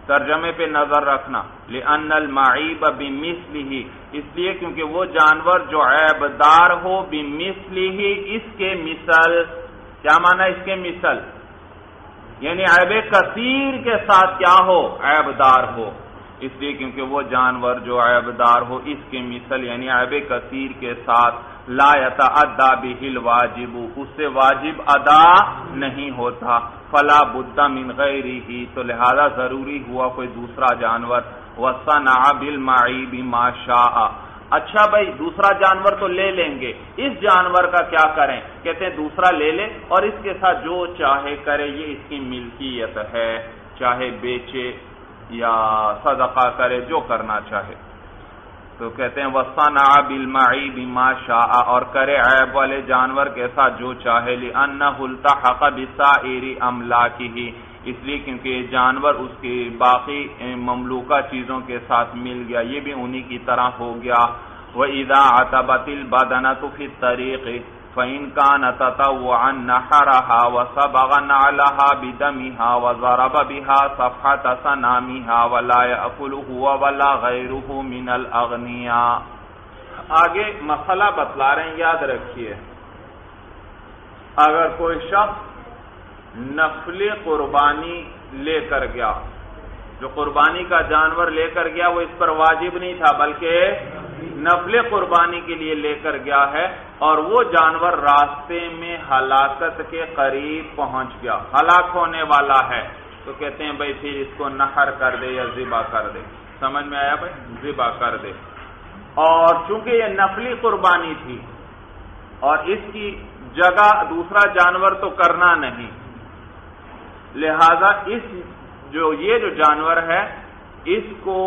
ترجمے پہ نظر رکھنا۔ لأن المعیب بمثلہ اس لیے کیونکہ وہ جانور جو عیب دار ہو بمثلہ اس کے مثل، کیا مانا اس کے مثل؟ یعنی عیب کثیر کے ساتھ کیا ہو؟ عیب دار ہو۔ اس لیے کیونکہ وہ جانور جو عیب دار ہو، اس کے مثل یعنی عیب کثیر کے ساتھ لا يتعدى به الواجب، اس سے واجب ادا نہیں ہوتا۔ فلا بدہ من غیری ہی تو لہذا ضروری ہوا کوئی دوسرا جانور۔ وسنا بالمعیب ما شاء۔ اچھا بھائی، دوسرا جانور تو لے لیں گے۔ اس جانور کا کیا کریں؟ کہتے ہیں دوسرا لے لے اور اس کے ساتھ جو چاہے کرے، یہ اس کی ملکیت ہے۔ چاہے بیچے یا صدقہ کرے جو کرنا چاہے۔ تو کہتے ہیں وسان بل ما شاہ اور کرے عیب والے جانور کے ساتھ جو چاہے۔ لی ان ہلتا حق بسا کی ہی اس لیے کیونکہ یہ جانور اس کی باقی مملوکہ چیزوں کے ساتھ مل گیا۔ یہ بھی انہی کی طرح ہو گیا۔ وہ ادا اتبل بدنا تو پھر طریقے فإن كان تطوعا نحرها وصبغ نعلها بدمها وضرب بها صفحة سنامها ولا يأكله ولا غيره من الأغنياء آگے مسئلہ بتلا رہے ہیں، یاد رکھیے۔ اگر کوئی شخص نفل قربانی لے کر گیا، جو قربانی کا جانور لے کر گیا، وہ اس پر واجب نہیں تھا، بلکہ نفل قربانی کے لیے لے کر گیا ہے اور وہ جانور راستے میں ہلاکت کے قریب پہنچ گیا۔ ہلاک ہونے والا ہے۔ تو کہتے ہیں بھائی پھر اس کو نہر کر دے یا ذبا کر دے۔ سمجھ میں آیا بھائی؟ ذبا کر دے۔ اور چونکہ یہ نفلی قربانی تھی اور اس کی جگہ دوسرا جانور تو کرنا نہیں، لہذا اس جو یہ جو جانور ہے، اس کو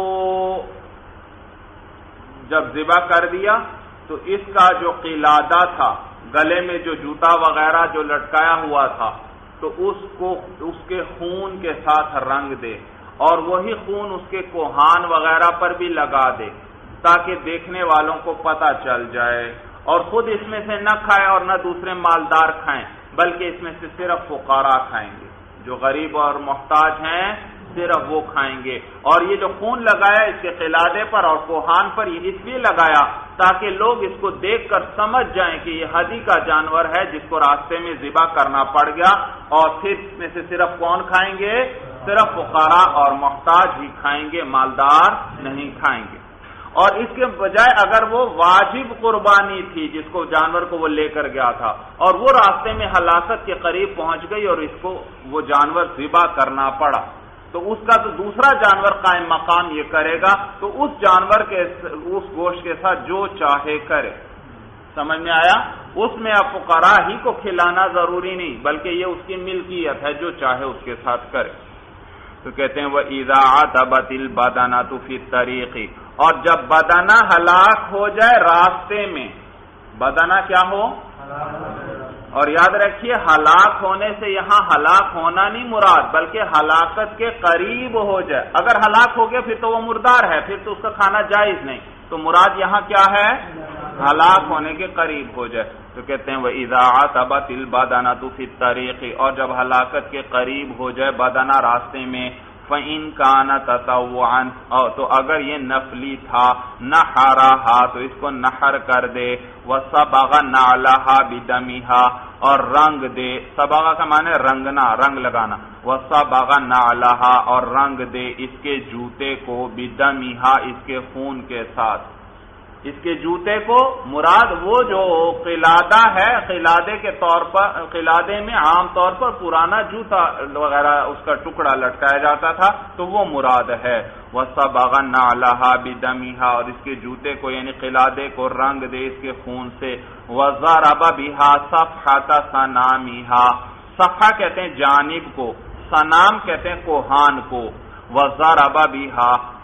جب ذبح کر دیا تو اس کا جو قلادہ تھا، گلے میں جو جوتا وغیرہ جو لٹکایا ہوا تھا، تو اس کو، اس کے خون کے ساتھ رنگ دے اور وہی خون اس کے کوہان وغیرہ پر بھی لگا دے تاکہ دیکھنے والوں کو پتا چل جائے اور خود اس میں سے نہ کھائے اور نہ دوسرے مالدار کھائیں، بلکہ اس میں سے صرف فقارا کھائیں گے۔ جو غریب اور محتاج ہیں صرف وہ کھائیں گے۔ اور یہ جو خون لگایا اس کے قلادے پر اور کوہان پر، یہ اس لیے لگایا تاکہ لوگ اس کو دیکھ کر سمجھ جائیں کہ یہ حدی کا جانور ہے جس کو راستے میں ذبح کرنا پڑ گیا۔ اور پھر اس میں سے صرف کون کھائیں گے؟ صرف فقارا اور محتاج ہی کھائیں گے، مالدار نہیں کھائیں گے۔ اور اس کے بجائے اگر وہ واجب قربانی تھی جس کو جانور کو وہ لے کر گیا تھا اور وہ راستے میں ہلاکت کے قریب پہنچ گئی اور اس کو وہ جانور ذبح کرنا پڑا۔ تو اس کا تو دوسرا جانور قائم مقام یہ کرے گا، تو اس جانور کے اس گوشت کے ساتھ جو چاہے کرے۔ سمجھ میں آیا؟ اس میں اب فقرا ہی کو کھلانا ضروری نہیں، بلکہ یہ اس کی ملکیت ہے جو چاہے اس کے ساتھ کرے۔ تو کہتے ہیں وہ ایزا بتل بدانا تو طریقی اور جب بدانا ہلاک ہو جائے راستے میں بدانا کیا ہو؟ اور یاد رکھیے، ہلاک ہونے سے یہاں ہلاک ہونا نہیں مراد، بلکہ ہلاکت کے قریب ہو جائے۔ اگر ہلاک ہو گیا، پھر تو وہ مردار ہے، پھر تو اس کا کھانا جائز نہیں۔ تو مراد یہاں کیا ہے؟ ہلاک ہونے کے قریب ہو جائے۔ تو کہتے ہیں وہ اضاعت ابا تل بادانہ تو پھر طریقے اور جب ہلاکت کے قریب ہو جائے بادانہ راستے میں فَإِن كَانَ تَتَوْعًا تو اگر یہ نفلی تھا نحرہا تو اس کو نحر کر دے۔ وَصَبَغَ نَعْلَهَا بِدَمِهَا۔ اور رنگ دے۔ سبغہ کا معنی رنگنا، رنگ لگانا۔ وَصَبَغَ نَعْلَهَا۔ اور رنگ دے اس کے جوتے کو بِدَمِهَا، اس کے خون کے ساتھ۔ اس کے جوتے کو مراد وہ جو قلادہ ہے، قلادے کے طور پر، قلادے میں عام طور پر پرانا جوتا وغیرہ اس کا ٹکڑا لٹکایا جاتا تھا، تو وہ مراد ہے۔ وہ سب اللہ بھی اور اس کے جوتے کو یعنی قلادے کو رنگ دے اس کے خون سے۔ وزار ابا بہا سف ہاتا سنامیہ صفا کہتے ہیں جانب کو سنام کہتے ہیں کوہان کو۔ وزار ابا بھی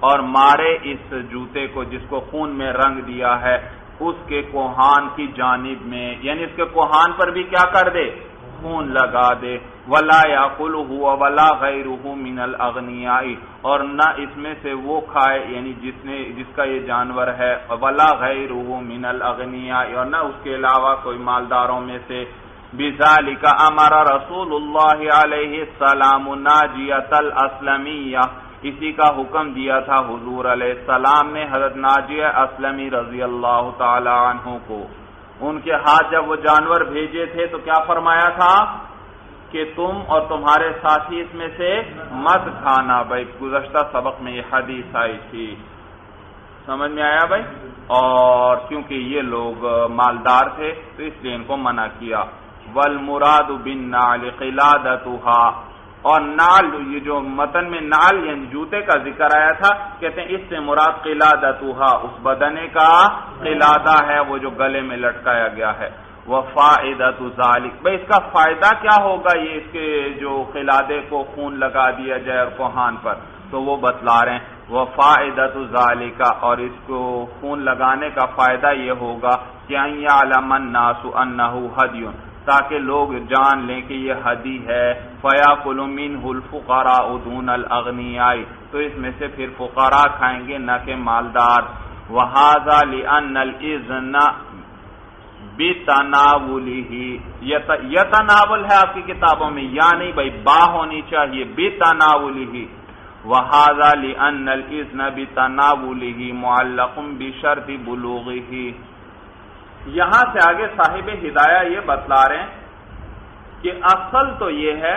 اور مارے اس جوتے کو جس کو خون میں رنگ دیا ہے، اس کے کوہان کی جانب میں۔ یعنی اس کے کوہان پر بھی کیا کر دے؟ خون لگا دے۔ ولا یا کل ہوا ولا غیر من الغنیائی اور نہ اس میں سے وہ کھائے یعنی جس نے، جس کا یہ جانور ہے۔ ولا غیر من الغنیائی اور نہ اس کے علاوہ کوئی مالداروں میں سے۔ بذالک امر رسول اللہ علیہ السلام ناجیت الاسلمیہ۔ اسی کا حکم دیا تھا حضور علیہ السلام نے حضرت ناجیہ اسلمی رضی اللہ تعالی عنہ کو۔ ان کے ہاتھ جب وہ جانور بھیجے تھے تو کیا فرمایا تھا؟ کہ تم اور تمہارے ساتھی اس میں سے مت کھانا بھائی۔ گزشتہ سبق میں یہ حدیث آئی تھی۔ سمجھ میں آیا بھائی؟ اور کیونکہ یہ لوگ مالدار تھے تو اس لیے ان کو منع کیا۔ ول مراد بن نال اور نال یہ جو متن میں نال یعنی جوتے کا ذکر آیا تھا، کہتے ہیں اس سے مراد قلادتوہا اس بدنے کا قلادہ ہے، وہ جو گلے میں لٹکایا گیا ہے۔ وہ فائدہ بھائی، اس کا فائدہ کیا ہوگا؟ یہ اس کے جو قلادے کو خون لگا دیا جائے اور کوہان پر، تو وہ بتلا رہے ہیں۔ وہ فائدہ کا اور اس کو خون لگانے کا فائدہ یہ ہوگا کہ الناس انہ حدیون تاکہ لوگ جان لیں کہ یہ حدی ہے۔ فیا کلومین الفقارا ادون الغنی تو اس میں سے پھر فقارا کھائیں گے نہ کہ مالدار۔ وہذا لأن الازن بتناولی یتناول ہے آپ کی کتابوں میں یا نہیں بھائی با ہونی چاہیے۔ بتناولی وہذا لأن الازن بتناولی معلق بشرط بلوغی یہاں سے آگے صاحب ہدایہ یہ بتلا رہے ہیں کہ اصل تو یہ ہے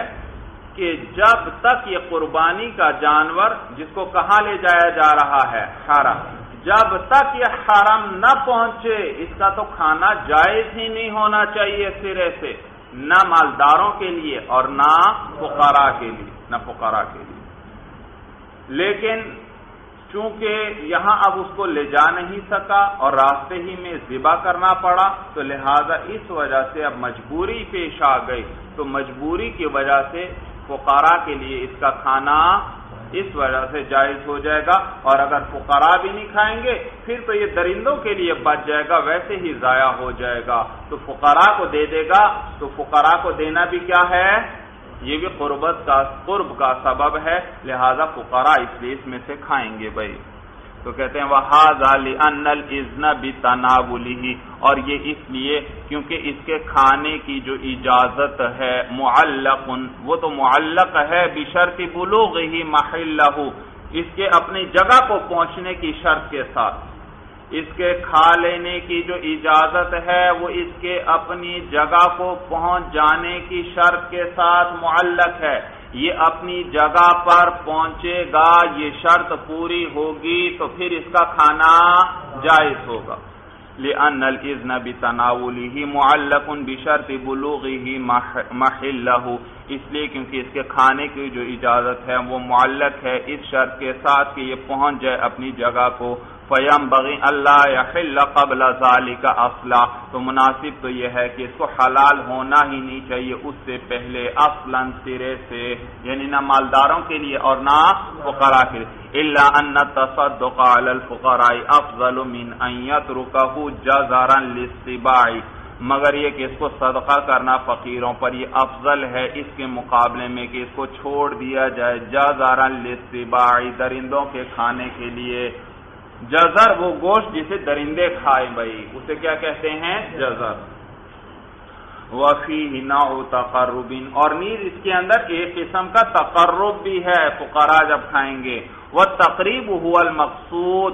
کہ جب تک یہ قربانی کا جانور جس کو کہاں لے جایا جا رہا ہے حرم جب تک یہ حرم نہ پہنچے، اس کا تو کھانا جائز ہی نہیں ہونا چاہیے سرے سے، نہ مالداروں کے لیے اور نہ فقراء کے لیے، نہ فقراء کے لیے۔ لیکن چونکہ یہاں اب اس کو لے جا نہیں سکا اور راستے ہی میں ذبح کرنا پڑا، تو لہذا اس وجہ سے اب مجبوری پیش آ گئی۔ تو مجبوری کی وجہ سے فقراء کے لیے اس کا کھانا اس وجہ سے جائز ہو جائے گا۔ اور اگر فقراء بھی نہیں کھائیں گے، پھر تو یہ درندوں کے لیے بچ جائے گا، ویسے ہی ضائع ہو جائے گا۔ تو فقراء کو دے دے گا، تو فقراء کو دینا بھی کیا ہے؟ یہ بھی قربت کا قرب کا سبب ہے، لہذا فقراء اس لیے اس میں سے کھائیں گے بھائی۔ تو کہتے ہیں وہ بھی تناولی اور یہ اس لیے، کیونکہ اس کے کھانے کی جو اجازت ہے، معلق۔ وہ تو معلق ہے، بشرط بلوغ ہی محل اس کے اپنی جگہ کو پہنچنے کی شرط کے ساتھ۔ اس کے کھا لینے کی جو اجازت ہے، وہ اس کے اپنی جگہ کو پہنچ جانے کی شرط کے ساتھ معلق ہے۔ یہ اپنی جگہ پر پہنچے گا، یہ شرط پوری ہوگی تو پھر اس کا کھانا جائز ہوگا۔ لأن الإذن بتناوله معلق بشرط بلوغه محله۔ اس لیے کیونکہ اس کے کھانے کی جو اجازت ہے، وہ معلق ہے۔ اس شرط کے ساتھ کہ یہ پہنچ جائے اپنی جگہ کو فیم بغی اللہ قبل کا اصلا تو مناسب تو یہ ہے کہ اس کو حلال ہونا ہی نہیں چاہیے، اس سے پہلے اصلا سرے سے یعنی نہ مالداروں کے لیے اور نہ فقراء کے لیے۔ اللہ ان تصدق علی الفقراء افضل من ان يتركه جزرا للسباع۔ مگر یہ کہ اس کو صدقہ کرنا فقیروں پر یہ افضل ہے اس کے مقابلے میں کہ اس کو چھوڑ دیا جائے جازارا للسباع درندوں کے کھانے کے لیے۔ جزر وہ گوشت جسے درندے کھائے بھائی، اسے کیا کہتے ہیں؟ جزر۔ وفی نو تقربین اور نیز اس کے اندر ایک قسم کا تقرب بھی ہے فقرا جب کھائیں گے۔ وہ تقریب ہوا المقصود،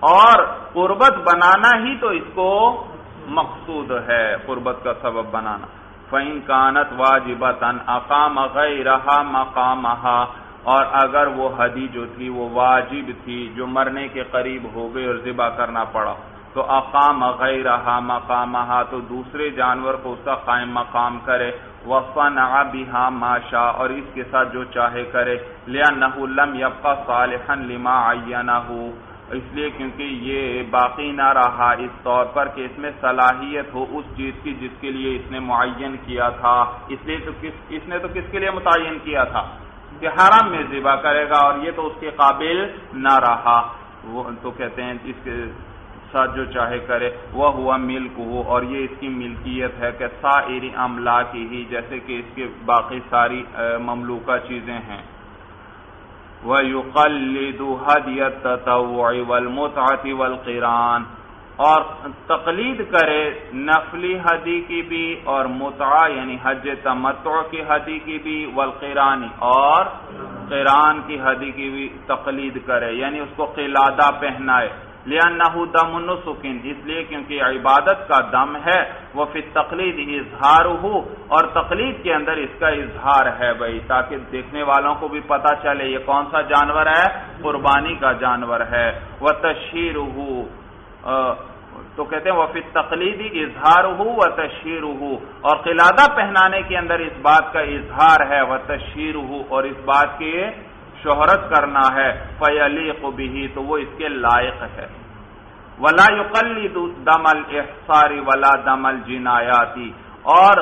اور قربت بنانا ہی تو اس کو مقصود ہے، قربت کا سبب بنانا۔ فین کانت واجبت اقام غیرہا مقامہا اور اگر وہ حدی جو تھی وہ واجب تھی جو مرنے کے قریب ہو گئی اور ذبح کرنا پڑا، تو اقام غیرہا مقامہا، تو دوسرے جانور کو اس کا قائم مقام کرے وفا بہا ماشا اور اس کے ساتھ جو چاہے کرے لیا لم یبقى صالحا لما عینہو اس لیے کیونکہ یہ باقی نہ رہا اس طور پر کہ اس میں صلاحیت ہو اس چیز کی جس کے لیے اس نے معین کیا تھا۔ اس لیے تو کس، اس نے تو کس کے لیے متعین کیا تھا؟ کہ حرام میں ذبح کرے گا اور یہ تو اس کے قابل نہ رہا۔ وہ تو کہتے ہیں اس کے ساتھ جو چاہے کرے۔ وہ ہوا ملک ہو اور یہ اس کی ملکیت ہے کہ سائری املا کی ہی، جیسے کہ اس کے باقی ساری مملوکہ چیزیں ہیں۔ وہ یوقل حدیت والمتعتی والقران اور تقلید کرے نفلی حدی کی بھی اور متع یعنی حج تمتع کی حدی کی بھی والقرانی اور قران کی حدی کی بھی تقلید کرے یعنی اس کو قلادہ پہنائے۔ لیا دم النسکن اس لیے کیونکہ عبادت کا دم ہے وہ پھر تقلید اظہار ہو اور تقلید کے اندر اس کا اظہار ہے بھائی، تاکہ دیکھنے والوں کو بھی پتا چلے یہ کون سا جانور ہے؟ قربانی کا جانور ہے۔ وہ تشہیر ہو تو کہتے ہیں وہ تقلیدی اظہار ہو و تشہیر ہو اور قلادہ پہنانے کے اندر اس بات کا اظہار ہے وہ تشہیر ہو اور اس بات کی شہرت کرنا ہے فیلی بھی تو وہ اس کے لائق ہے۔ ولا یقلد دم الاحصار ولا دم الجنایاتی اور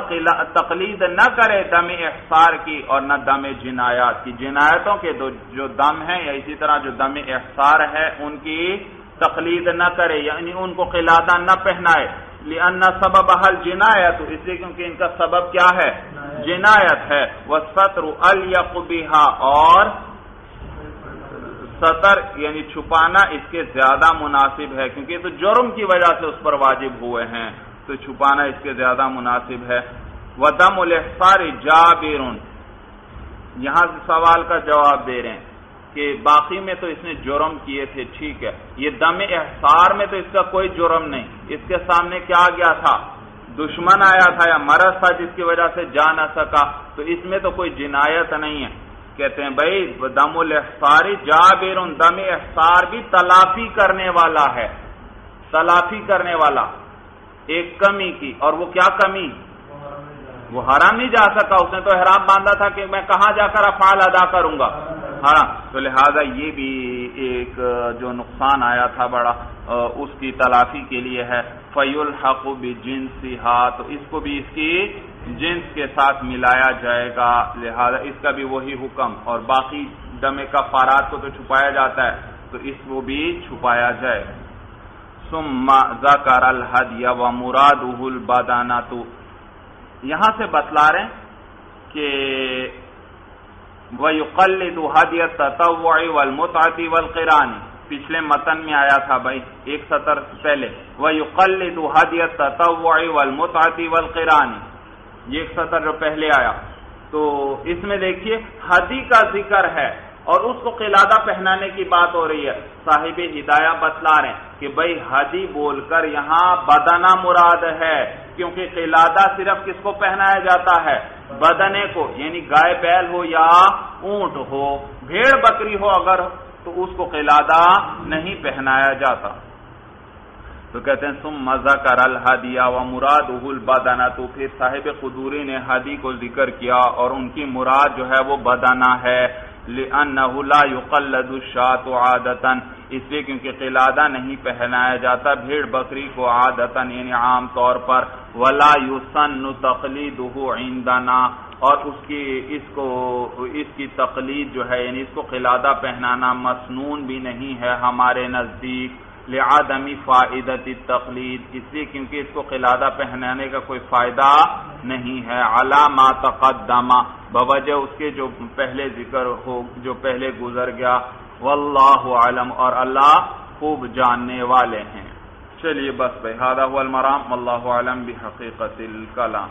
تقلید نہ کرے دم احصار کی اور نہ دم جنایات کی۔ جنایتوں کے جو دم ہیں یا اسی طرح جو دم احصار ہے، ان کی تقلید نہ کرے یعنی ان کو قلادہ نہ پہنائے۔ سبب حل جنایت اس لیے کیونکہ ان کا سبب کیا ہے؟ جنایت ہے۔ وہ سطر القبیہ اور سطر یعنی چھپانا اس کے زیادہ مناسب ہے، کیونکہ تو جرم کی وجہ سے اس پر واجب ہوئے ہیں۔ تو چھپانا اس کے زیادہ مناسب ہے۔ وہ دم الحصار یہاں سے سوال کا جواب دے رہے ہیں۔ کہ باقی میں تو اس نے جرم کیے تھے، ٹھیک ہے۔ یہ دم احسار میں تو اس کا کوئی جرم نہیں۔ اس کے سامنے کیا گیا تھا؟ دشمن آیا تھا یا مرض تھا جس کی وجہ سے جا نہ سکا؟ تو اس میں تو کوئی جنایت نہیں ہے۔ کہتے ہیں، بھائی، دم الحساری جا دم احسار بھی تلافی کرنے والا ہے۔ تلافی کرنے والا۔ ایک کمی کی۔ اور وہ کیا کمی؟ وہ حرام نہیں جا سکا۔ اس نے تو احرام باندھا تھا کہ میں کہاں جا کر افعال ادا کروں گا؟ حرام تو لہذا یہ بھی ایک جو نقصان آیا تھا بڑا اس کی تلافی کے لیے ہے۔ فی الحق بھی تو اس کو بھی اس کی جنس کے ساتھ ملایا جائے گا۔ لہذا اس کا بھی وہی حکم، اور باقی دمے کا فارات کو تو چھپایا جاتا ہے، تو اس کو بھی چھپایا جائے۔ ذکر الحد یا و مراد البادانہ تو یہاں سے بتلا رہے ہیں کہ وَيُقَلِّدُ هَدْيَ التَّطَوُّعِ وَالْمُتْعَةِ وَالْقِرَانِ۔ پچھلے متن میں آیا تھا بھائی، ایک سطر پہلے۔ وَيُقَلِّدُ هَدْيَ التَّطَوُّعِ وَالْمُتْعَةِ وَالْقِرَانِ۔ یہ ایک سطر جو پہلے آیا۔ تو اس میں دیکھیے حدی کا ذکر ہے اور اس کو قلادہ پہنانے کی بات ہو رہی ہے۔ صاحب ہدایہ بتلا رہے ہیں کہ بھائی حدی بول کر یہاں بدنا مراد ہے، کیونکہ قلادہ صرف کس کو پہنایا جاتا ہے؟ بدنے کو یعنی گائے بیل ہو یا اونٹ ہو، بھیڑ بکری ہو اگر، تو اس کو قلادہ نہیں پہنایا جاتا۔ تو کہتے ہیں سم مزہ کر الحدیہ و مراد اہل بدانا تو پھر صاحب قدوری نے ہادی کو ذکر کیا اور ان کی مراد جو ہے وہ بدانا ہے۔ لِأَنَّهُ لَا يُقَلَّدُ الشَّاةُ عَادَةً۔ اس لیے کیونکہ قلادہ نہیں پہنایا جاتا، بھیڑ بکری کو عادتاً یعنی عام طور پر، وَلَا يُسَنُّ تَقْلِيدُهُ عِنْدَنَا۔ اور اس کی، اس کو، اس کی تقلید جو ہے یعنی اس کو قلادہ پہنانا مسنون بھی نہیں ہے ہمارے نزدیک۔ لعدمی فائدت تقلید اس لیے کیونکہ اس کو قلادہ پہنانے کا کوئی فائدہ نہیں ہے علامہ تقدمہ بوجہ اس کے جو پہلے ذکر ہو، جو پہلے گزر گیا، واللہ علم اور اللہ خوب جاننے والے ہیں۔ چلیے بس بھائی ہادہ المرام اللہ علم بحقیقت الکلام۔